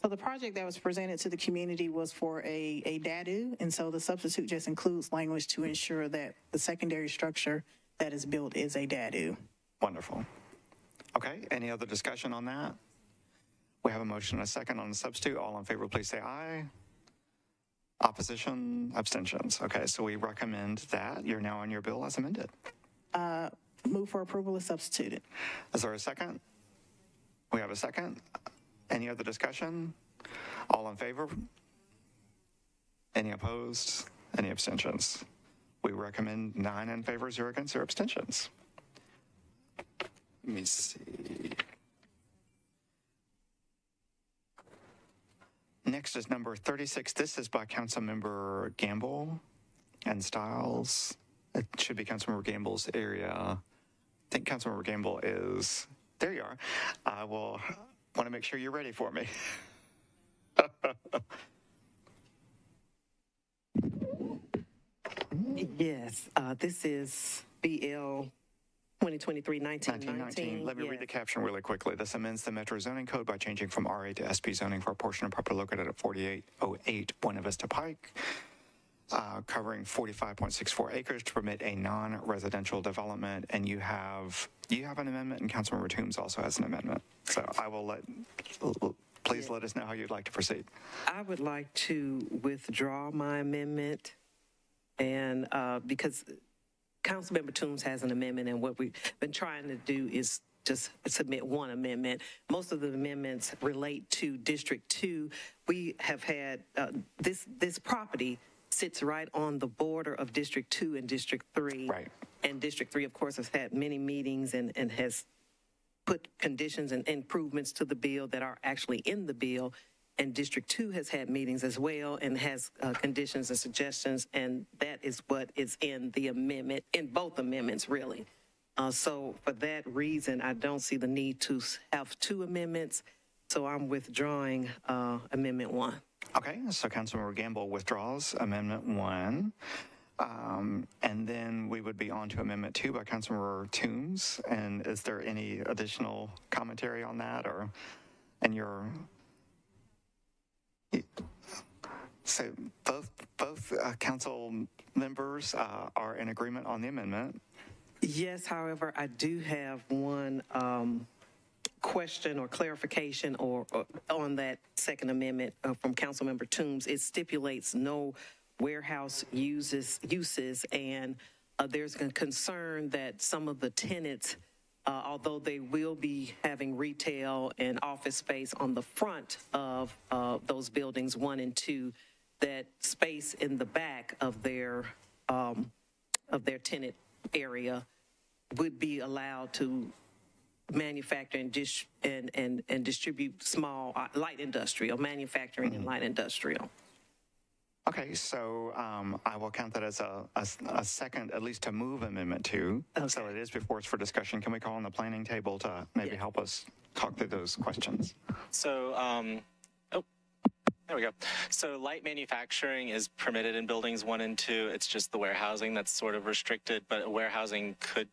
so the project that was presented to the community was for a, a DADU, and so the substitute just includes language to ensure that the secondary structure that is built is a DADU. Wonderful. Okay, any other discussion on that? We have a motion and a second on the substitute. All in favor, please say aye. Opposition, abstentions. Okay, so we recommend that. You're now on your bill as amended. Uh, move for approval as substituted. Is there a second? We have a second. Any other discussion? All in favor? Any opposed? Any abstentions? We recommend nine in favor, zero against, zero abstentions. Let me see. Next is number 36. This is by Councilmember Gamble and Styles. It should be Councilmember Gamble's area. I think Councilmember Gamble is, there you are. I will want to make sure you're ready for me. Yes, uh, this is BL 2023-1919. Let me read the caption really quickly. This amends the Metro zoning code by changing from RA to SP zoning for a portion of property located at 4808 Buena Vista Pike, uh, covering 45.64 acres to permit a non-residential development. And you have you have an amendment, and Councilmember Toombs also has an amendment. So I will let. Please let us know how you'd like to proceed. I would like to withdraw my amendment, and uh, because Councilmember Toombs has an amendment, and what we've been trying to do is just submit one amendment. Most of the amendments relate to District Two. We have had, uh, this, this property sits right on the border of District Two and District Three. Right. And District Three, of course, has had many meetings and, and has put conditions and improvements to the bill that are actually in the bill. And District Two has had meetings as well and has uh, conditions and suggestions, and that is what is in the amendment, in both amendments, really. Uh, so for that reason, I don't see the need to have two amendments, so I'm withdrawing uh, Amendment One. Okay, so Councilmember Gamble withdraws Amendment 1. Um, and then we would be on to Amendment 2 by Councilmember Toombs. And is there any additional commentary on that or, and your, so both, both uh, council members uh, are in agreement on the amendment. Yes, however, I do have one um, question or clarification or, or on that Second Amendment uh, from Councilmember Toombs. It stipulates no warehouse uses uses, and uh, there's a concern that some of the tenants, uh, although they will be having retail and office space on the front of uh, those buildings one and two, that space in the back of their um, of their tenant area would be allowed to manufacture and dis- and, and, and distribute small, uh, light industrial, manufacturing and light industrial. Okay, so um, I will count that as a, a, a second, at least to move Amendment 2. So it is before us for discussion. Can we call on the planning table to maybe Yeah. help us talk through those questions? So, um, there we go. So light manufacturing is permitted in buildings one and two. It's just the warehousing that's sort of restricted, but warehousing could,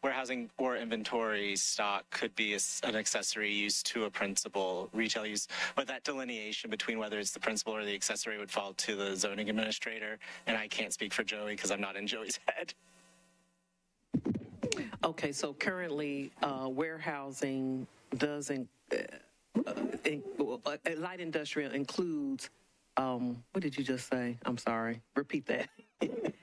warehousing or inventory stock could be an accessory use to a principal retail use. But that delineation between whether it's the principal or the accessory would fall to the zoning administrator. And I can't speak for Joey because I'm not in Joey's head. Okay, so currently, uh, warehousing doesn't, uh, in- uh, light industrial includes, um, what did you just say? I'm sorry, repeat that.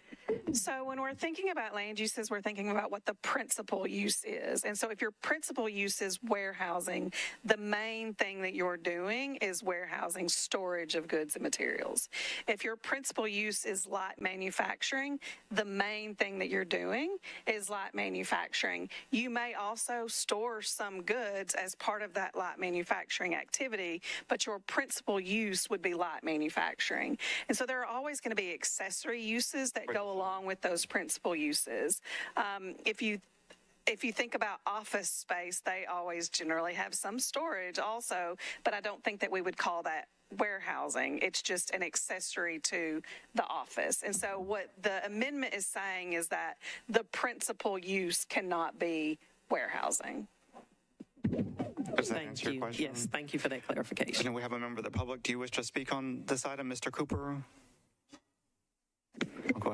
So when we're thinking about land uses, we're thinking about what the principal use is. And so if your principal use is warehousing, the main thing that you're doing is warehousing storage of goods and materials. If your principal use is light manufacturing, the main thing that you're doing is light manufacturing. You may also store some goods as part of that light manufacturing activity, but your principal use would be light manufacturing. And so there are always going to be accessory uses that go along with those principal uses. Um, if you if you think about office space, they always generally have some storage also, but I don't think that we would call that warehousing. It's just an accessory to the office. And so what the amendment is saying is that the principal use cannot be warehousing. Does that Thank answer your question? Yes, thank you for that clarification. And we have a member of the public. Do you wish to speak on this item, Mr. Cooper?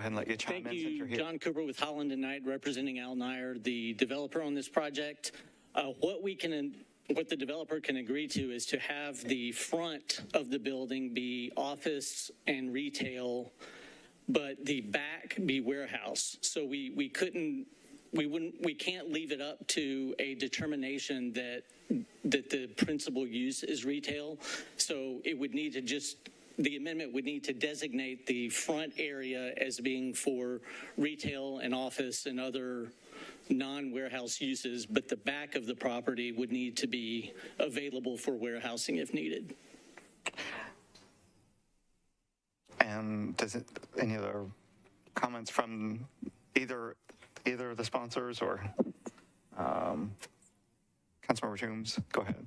Ahead and let you chime Thank in since you, you're here. John Cooper with Holland and Knight, representing Al Neyer, the developer on this project. Uh, What we can, what the developer can agree to is to have the front of the building be office and retail, but the back be warehouse. So we, we couldn't, we wouldn't, we can't leave it up to a determination that, that the principal use is retail. So it would need to just, the amendment would need to designate the front area as being for retail and office and other non-warehouse uses, but the back of the property would need to be available for warehousing if needed. And does it, any other comments from either, either of the sponsors or, um, Councilmember Toombs? Go ahead.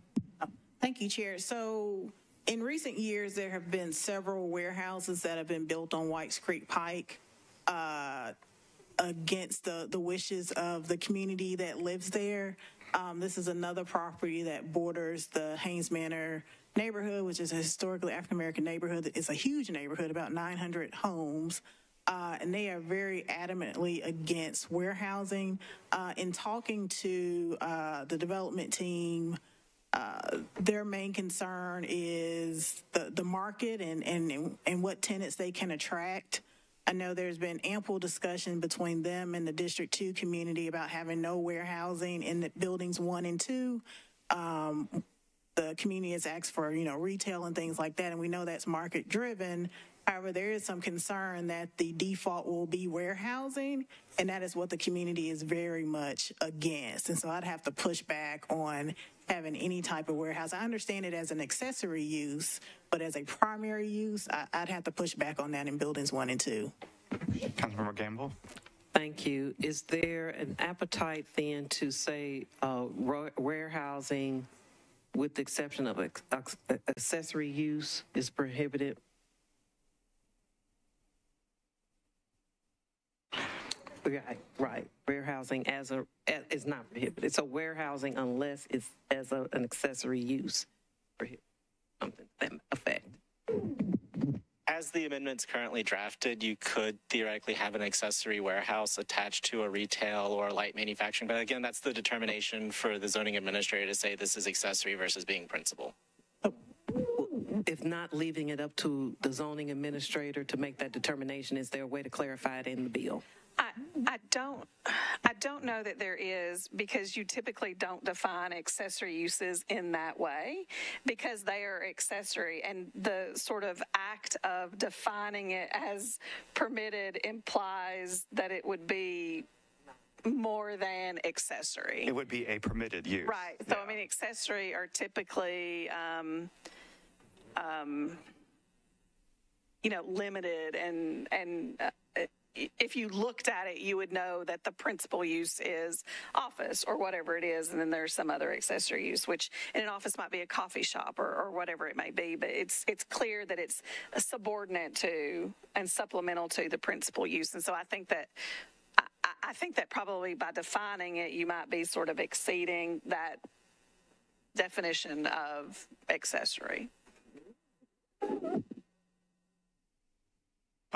Thank you, Chair. So in recent years, there have been several warehouses that have been built on Whites Creek Pike uh, against the, the wishes of the community that lives there. Um, This is another property that borders the Haynes Manor neighborhood, which is a historically African-American neighborhood. It's a huge neighborhood, about 900 homes. Uh, and they are very adamantly against warehousing. Uh, in talking to uh, the development team, their main concern is the, the market and, and, and what tenants they can attract. I know there's been ample discussion between them and the District 2 community about having no warehousing in the buildings one and two. Um, the community has asked for, you know, retail and things like that, and we know that's market driven. However, there is some concern that the default will be warehousing, and that is what the community is very much against. And so I'd have to push back on having any type of warehouse. I understand it as an accessory use, but as a primary use, I, I'd have to push back on that in buildings one and two. Councilmember Gamble? Thank you. Is there an appetite then to say uh, ro- warehousing, with the exception of ex- ex- accessory use, is prohibited? Right, right. Warehousing as a, is not prohibited. It's a warehousing unless it's as a, an accessory use. Prohibit- Something to that effect. As the amendment's currently drafted, you could theoretically have an accessory warehouse attached to a retail or light manufacturing. But again, that's the determination for the zoning administrator to say this is accessory versus being principal. Oh, if not leaving it up to the zoning administrator to make that determination, is there a way to clarify it in the bill? I, I don't, I don't know that there is because you typically don't define accessory uses in that way because they are accessory and the sort of act of defining it as permitted implies that it would be more than accessory. It would be a permitted use. Right. So, I mean, accessory are typically, um, um, you know, limited and, and, uh, if you looked at it, you would know that the principal use is office or whatever it is, and then there's some other accessory use, which in an office might be a coffee shop or, or whatever it may be. But it's it's clear that it's subordinate to and supplemental to the principal use, and so I think that I, I think that probably by defining it, you might be sort of exceeding that definition of accessory.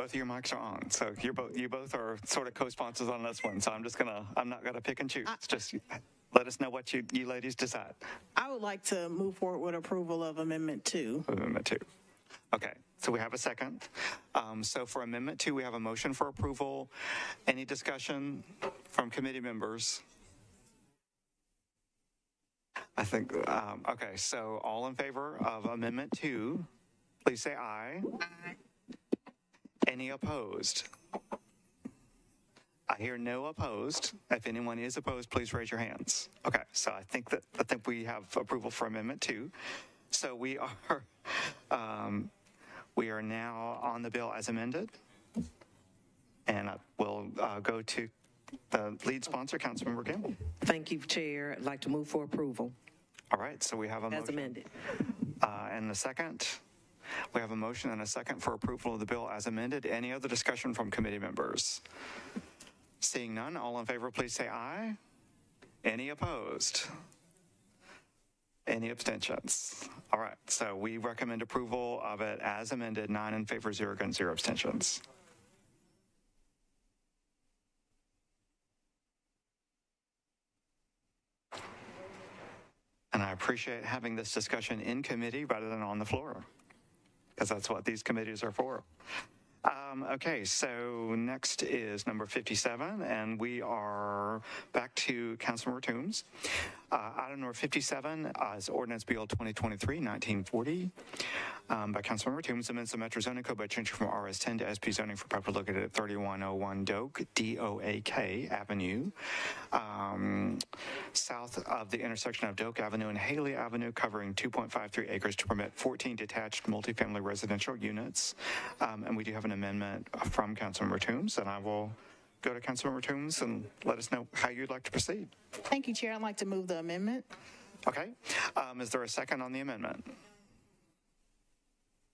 Both of your mics are on, so you're both, you both are sort of co-sponsors on this one, so I'm just gonna, I'm not gonna pick and choose. Just let us know what you, you ladies decide. I would like to move forward with approval of Amendment 2. Amendment two. Okay, so we have a second. Um, so for Amendment two, we have a motion for approval. Any discussion from committee members? I think, um, okay, so all in favor of Amendment two, please say aye. aye. Any opposed? I hear no opposed. If anyone is opposed, please raise your hands. Okay, so I think that, I think we have approval for Amendment two. So we are, um, we are now on the bill as amended. And I will uh, go to the lead sponsor, Councilmember Campbell. Thank you, Chair. I'd like to move for approval All right, so we have a as motion. amended. Uh, and the second, we have a motion and a second for approval of the bill as amended. Any other discussion from committee members? Seeing none, all in favor, please say aye. Any opposed? Any abstentions? All right, so we recommend approval of it as amended, nine in favor, zero against, zero abstentions. And I appreciate having this discussion in committee rather than on the floor, because that's what these committees are for. Um, okay, so next is number 57, and we are back to Councilmember Toombs. Uh, item number 57 uh, is Ordinance Bill 2023-1940 um, by Councilmember Toombs, amends the Metro zoning code by changing from RS10 to SP zoning for property located at 3101 Doak, D-O-A-K Avenue, um, south of the intersection of Doak Avenue and Haley Avenue, covering 2.53 acres to permit 14 detached multifamily residential units. Um, and we do have an amendment from Councilmember Toombs, and I will go to Councilmember Toombs and let us know how you'd like to proceed. Thank you, Chair. I'd like to move the amendment. Okay. Um, is there a second on the amendment?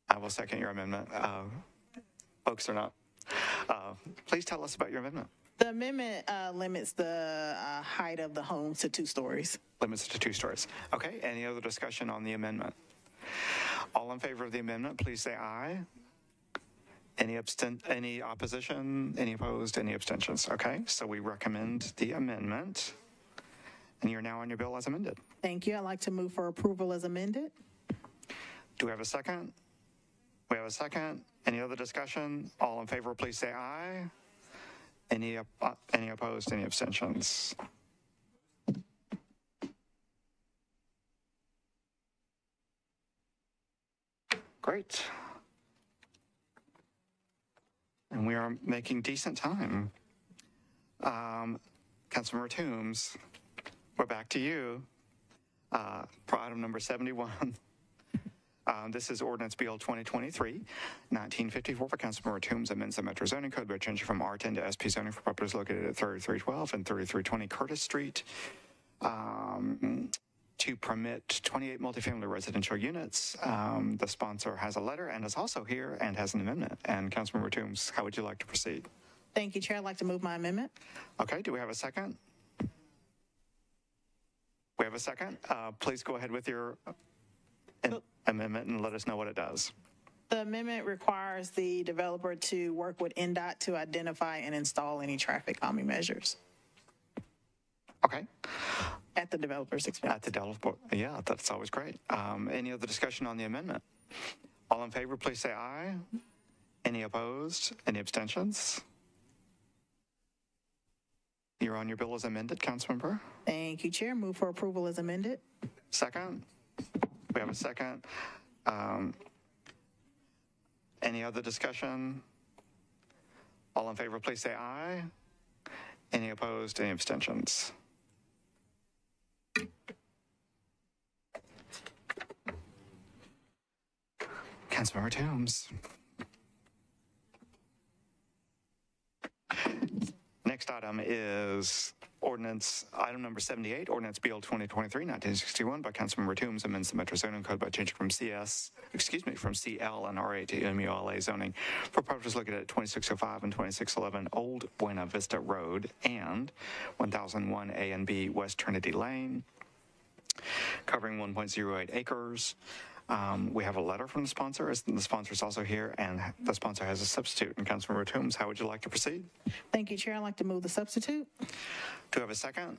I will second your amendment. Uh, folks are not. Uh, please tell us about your amendment. The amendment uh, limits the uh, height of the homes to two stories. Limits to two stories. Okay. Any other discussion on the amendment? All in favor of the amendment, please say aye. Any abstent, any opposition, any opposed, any abstentions? Okay, so we recommend the amendment. And you're now on your bill as amended. Thank you. I'd like to move for approval as amended. Do we have a second? We have a second. Any other discussion? All in favor, please say aye. Any, op- uh, any opposed, any abstentions? Great. And we are making decent time. Um, Councilmember Toombs, we're back to you. Uh, for item number 71. Um, this is ordinance Bill 2023, 1954 for Councilmember Toombs amends the Metro zoning code by changing from R10 to SP zoning for properties located at 3312 and 3320 Curtis Street um, to permit 28 multifamily residential units. Um, the sponsor has a letter and is also here and has an amendment. And Councilmember Toombs, how would you like to proceed? Thank you, Chair. I'd like to move my amendment. Okay, do we have a second? We have a second. Uh, please go ahead with your an- amendment and let us know what it does. The amendment requires the developer to work with NDOT to identify and install any traffic calming measures Okay. At the developer's expense. At the developer, yeah, that's always great. Um, any other discussion on the amendment? All in favor, please say aye. Any opposed? Any abstentions? You're on your bill as amended, Councilmember. Thank you, Chair. Move for approval as amended. Second? We have a second. Um, any other discussion? All in favor, please say aye. Any opposed? Any abstentions? Councilmember Toombs. Next item is ordinance, item number 78, ordinance BL 2023-1961 by Councilmember Toombs amends the Metro zoning code by changing from CS, excuse me, from CL and RA to MULA zoning for properties located at 2605 and 2611 Old Buena Vista Road and 1001 A and B West Trinity Lane, covering 1.08 acres. Um, we have a letter from the sponsor. The sponsor is also here, and the sponsor has a substitute. And Councilmember Toombs, how would you like to proceed? Thank you, Chair. I'd like to move the substitute. Do we have a second?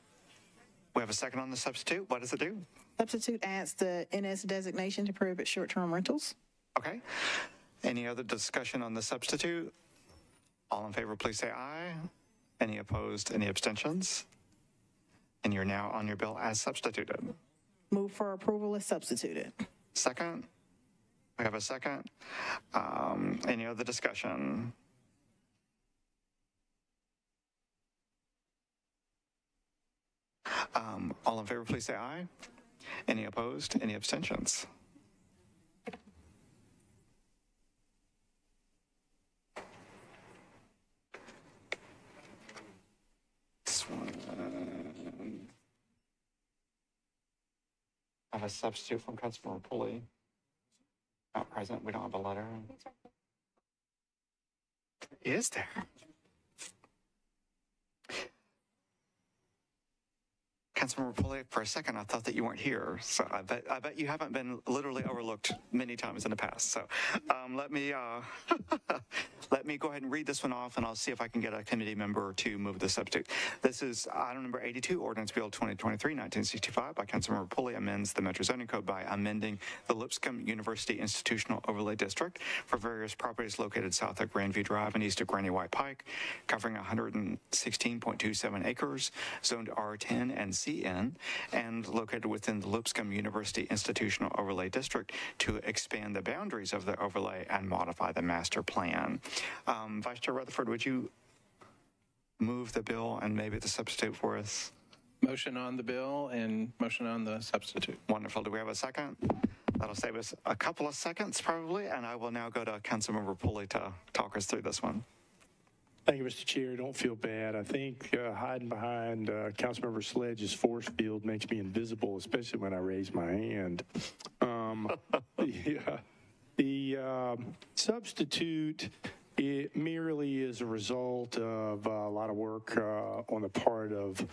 We have a second on the substitute. What does it do? Substitute adds the NS designation to prohibit short-term rentals. Okay. Any other discussion on the substitute? All in favor, please say aye. Any opposed? Any abstentions? And you're now on your bill as substituted. Move for approval as substituted. Second? We have a second. Um, any other discussion? Um, all in favor, please say aye. Any opposed? Any abstentions? This one. I have a substitute from Councilmember Pulley. Not present, we don't have a letter. Is there? Councilmember Pulley, for a second, I thought that you weren't here. So I bet, I bet you haven't been literally overlooked many times in the past. So um, let me, uh, let me go ahead and read this one off and I'll see if I can get a committee member to move the substitute. This is item number 82, ordinance bill 2023-1965 by Councilmember Pulley amends the Metro zoning code by amending the Lipscomb University Institutional Overlay District for various properties located south of Grandview Drive and east of Granny White Pike, covering 116.27 acres, zoned R10 and CN, and located within the Lipscomb University Institutional Overlay District to expand the boundaries of the overlay and modify the master plan. Um, Vice Chair Rutherford, would you move the bill and maybe the substitute for us? Motion on the bill and motion on the substitute. Wonderful. Do we have a second? That'll save us a couple of seconds probably, and I will now go to Councilmember Pulley to talk us through this one. Thank you, Mr. Chair. Don't feel bad. I think uh, hiding behind uh, Councilmember Sledge's force field makes me invisible, especially when I raise my hand. Um, the uh, the um, substitute it merely is a result of uh, a lot of work uh, on the part of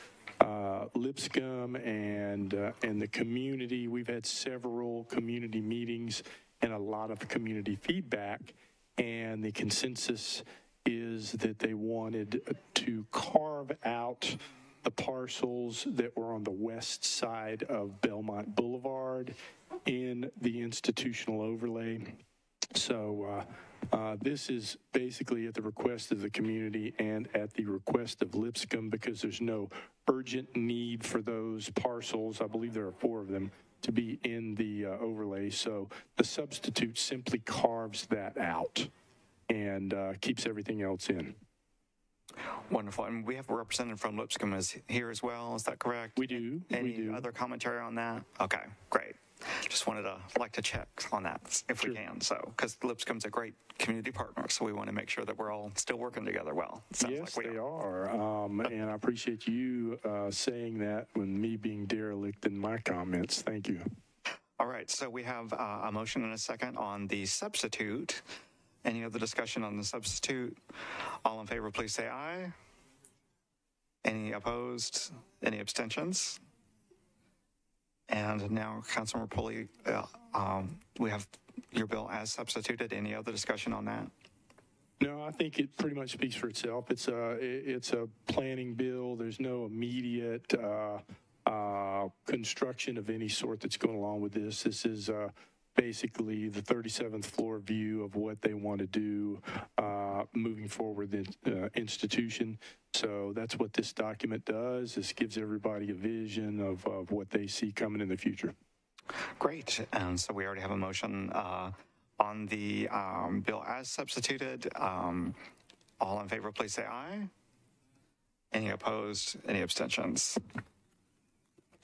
uh, Lipscomb and uh, and the community. We've had several community meetings and a lot of community feedback, and the consensus is that they wanted to carve out the parcels that were on the west side of Belmont Boulevard in the institutional overlay. So uh, uh, this is basically at the request of the community and at the request of Lipscomb because there's no urgent need for those parcels. I believe there are four of them to be in the uh, overlay. So the substitute simply carves that out and uh, keeps everything else in. Wonderful. And we have a representative from Lipscomb is here as well. Is that correct? We do. Any we do. other commentary on that? Okay, great. Just wanted to like to check on that if we can. So, because Lipscomb's a great community partner, so we want to make sure that we're all still working together well. Sounds yes, like we they are. Um, and I appreciate you uh, saying that when me being derelict in my comments. Thank you. All right. So we have uh, a motion and a second on the substitute. Any other discussion on the substitute? All in favor, please say aye. Any opposed? Any abstentions? And now, Councilmember Pulley, uh, um, we have your bill as substituted. Any other discussion on that? No, I think it pretty much speaks for itself. It's a it's a planning bill. There's no immediate uh, uh, construction of any sort that's going along with this. This is uh, basically the 37th floor view of what they want to do uh, moving forward the uh, institution. So that's what this document does. This gives everybody a vision of, of what they see coming in the future. Great. And so we already have a motion uh, on the um, bill as substituted. Um, all in favor, please say aye. Any opposed? Any abstentions?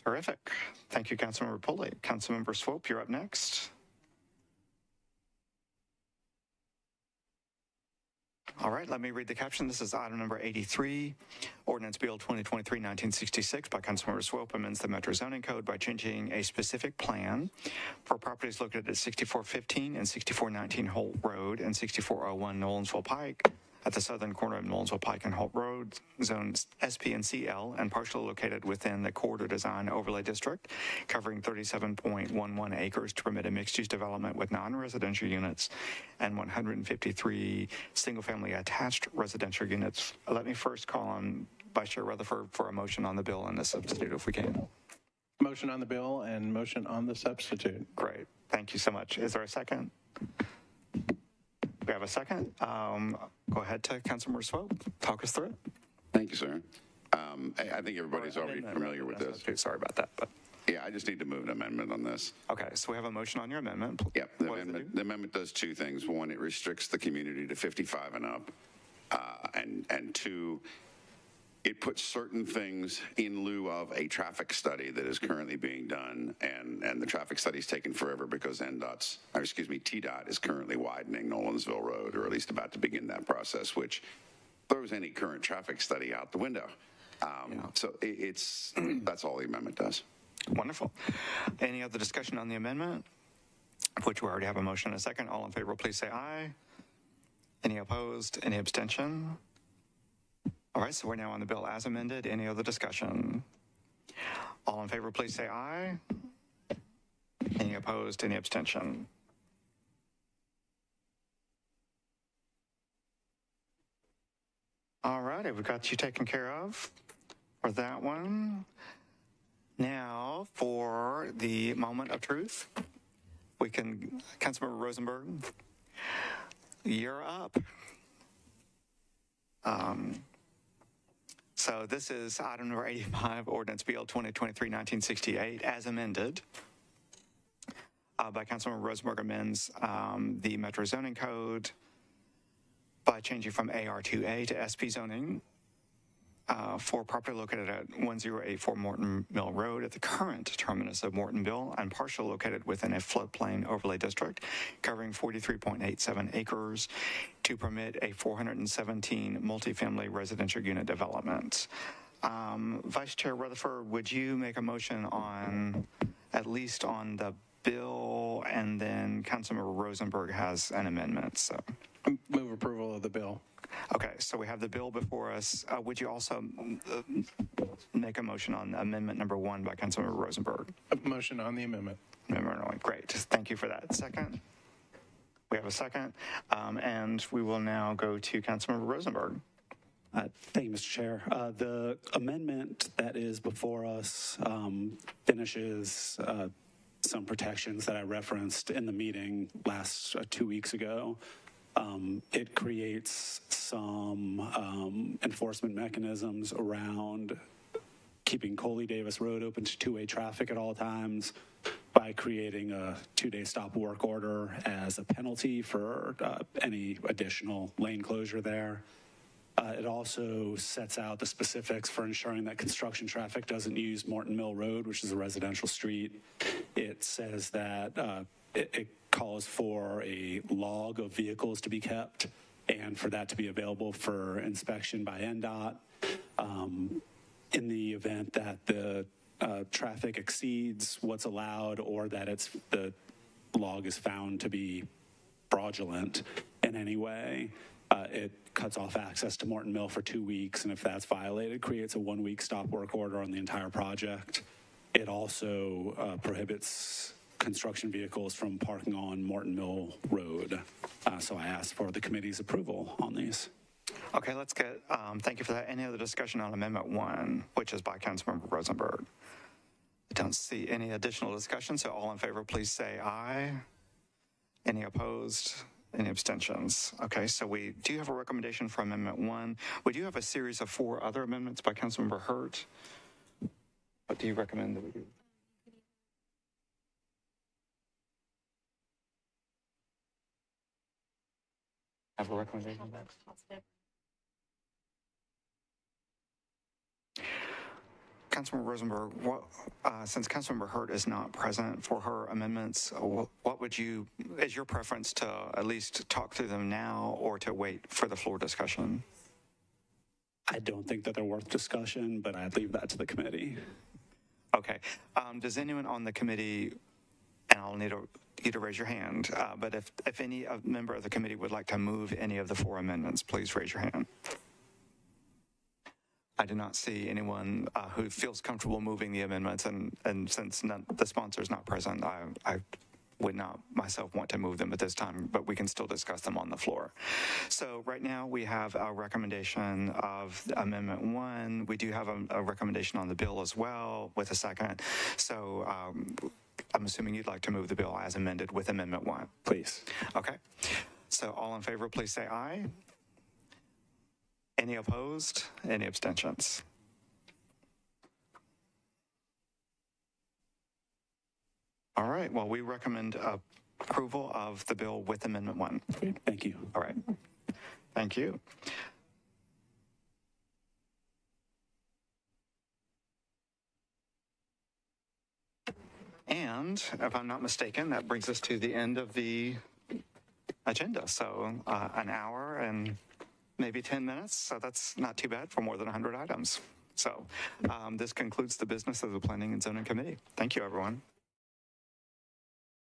Terrific. Thank you, Councilmember Pulley. Councilmember Swope, you're up next. All right, let me read the caption. This is item number 83, Ordinance Bill 2023-1966 by Councilmember Swope amends the Metro Zoning Code by changing a specific plan for properties located at 6415 and 6419 Holt Road and 6401 Nolensville Pike at the southern corner of Nolensville Pike and Holt Road, zones SP and CL, and partially located within the Corridor Design Overlay District, covering 37.11 acres to permit a mixed-use development with non-residential units and 153 single-family attached residential units. Let me first call on Vice Chair Rutherford for a motion on the bill and the substitute if we can. Motion on the bill and motion on the substitute. Great. Thank you so much. Is there a second? We have a second. Um, go ahead to Councilmember Swope. Talk us through it. Thank you, sir. Um, I, I think everybody's already familiar with this. than Sorry about that, but, Yeah, I just need to move an amendment on this. okay, so we have a motion on your amendment. Yep, the amendment, the amendment does two things. One, it restricts the community to 55 and up. Uh, And, and two, it puts certain things in lieu of a traffic study that is currently being done. And, and the traffic study's taken forever because NDOT's, or excuse me, TDOT is currently widening Nolensville Road, or at least about to begin that process, which throws any current traffic study out the window. Um, So i it's, that's all the amendment does. Wonderful. Any other discussion on the amendment? Which we already have a motion and a second. All in favor, please say aye. Any opposed? Any abstention? All right, so we're now on the bill as amended. Any other discussion? All in favor, please say aye. Any opposed, any abstention? All righty, we've got you taken care of for that one. Now, for the moment of truth, we can, Councilmember Rosenberg, you're up. Um, So this is item number 85, ordinance BL 2023-1968, as amended uh, by Councilmember Rosenberg amends um, the Metro zoning code by changing from AR2A to SP zoning uh, for property located at 1084 Morton Mill Road at the current terminus of Morton Mill and partial located within a floodplain overlay district covering 43.87 acres to permit a 417 multifamily residential unit development. Um, Vice Chair Rutherford, would you make a motion on, at least on the bill, and then Councilmember Rosenberg has an amendment, so. Move approval of the bill. Okay, so we have the bill before us. Uh, Would you also uh, make a motion on amendment number one by Councilmember Rosenberg? A Motion on the amendment. Member Noy, great, thank you for that. Second? We have a second, Um, and we will now go to Councilmember Rosenberg. Uh, Thank you, Mr. Chair. Uh, The amendment that is before us um, finishes uh, some protections that I referenced in the meeting last, uh, two weeks ago. Um, It creates some um, enforcement mechanisms around keeping Coley Davis Road open to two-way traffic at all times by creating a two-day stop work order as a penalty for uh, any additional lane closure there. Uh, It also sets out the specifics for ensuring that construction traffic doesn't use Morton Mill Road, which is a residential street. It says that uh, it it calls for a log of vehicles to be kept and for that to be available for inspection by NDOT. Um, In the event that the uh, traffic exceeds what's allowed or that it's, the log is found to be fraudulent in any way. Uh, it cuts off access to Morton Mill for two weeks, and if that's violated, creates a one-week stop work order on the entire project. It also uh, prohibits construction vehicles from parking on Morton Mill Road. Uh, so I asked for the committee's approval on these. Okay, let's get, um, thank you for that. Any other discussion on Amendment 1, which is by Councilmember Rosenberg? I don't see any additional discussion, so all in favor, please say aye. Any opposed? Any abstentions? Okay, so we do have a recommendation for Amendment 1. We do have a series of four other amendments by Councilmember Hurt. What do you recommend that we do? Have a recommendation? Councilmember Rosenberg, what, uh, since Councilmember Hurt is not present for her amendments, uh, what would you, is your preference to at least talk through them now or to wait for the floor discussion? I don't think that they're worth discussion, but I'd leave that to the committee. Okay. Um, does anyone on the committee, and I'll need a, you to raise your hand, uh, but if, if any member of the committee would like to move any of the four amendments, please raise your hand. I do not see anyone uh, who feels comfortable moving the amendments, and, and since none, the sponsor is not present, I, I would not myself want to move them at this time, but we can still discuss them on the floor. So right now we have a recommendation of Amendment 1. We do have a, a recommendation on the bill as well with a second. So um, I'm assuming you'd like to move the bill as amended with Amendment 1. Please. Okay. So all in favor, please say aye. Any opposed? Any abstentions? All right, well, we recommend approval of the bill with Amendment 1. Thank you. All right. Thank you. And if I'm not mistaken, that brings us to the end of the agenda. So uh, an hour and maybe 10 minutes. So that's not too bad for more than 100 items. So um, this concludes the business of the Planning and Zoning Committee. Thank you, everyone.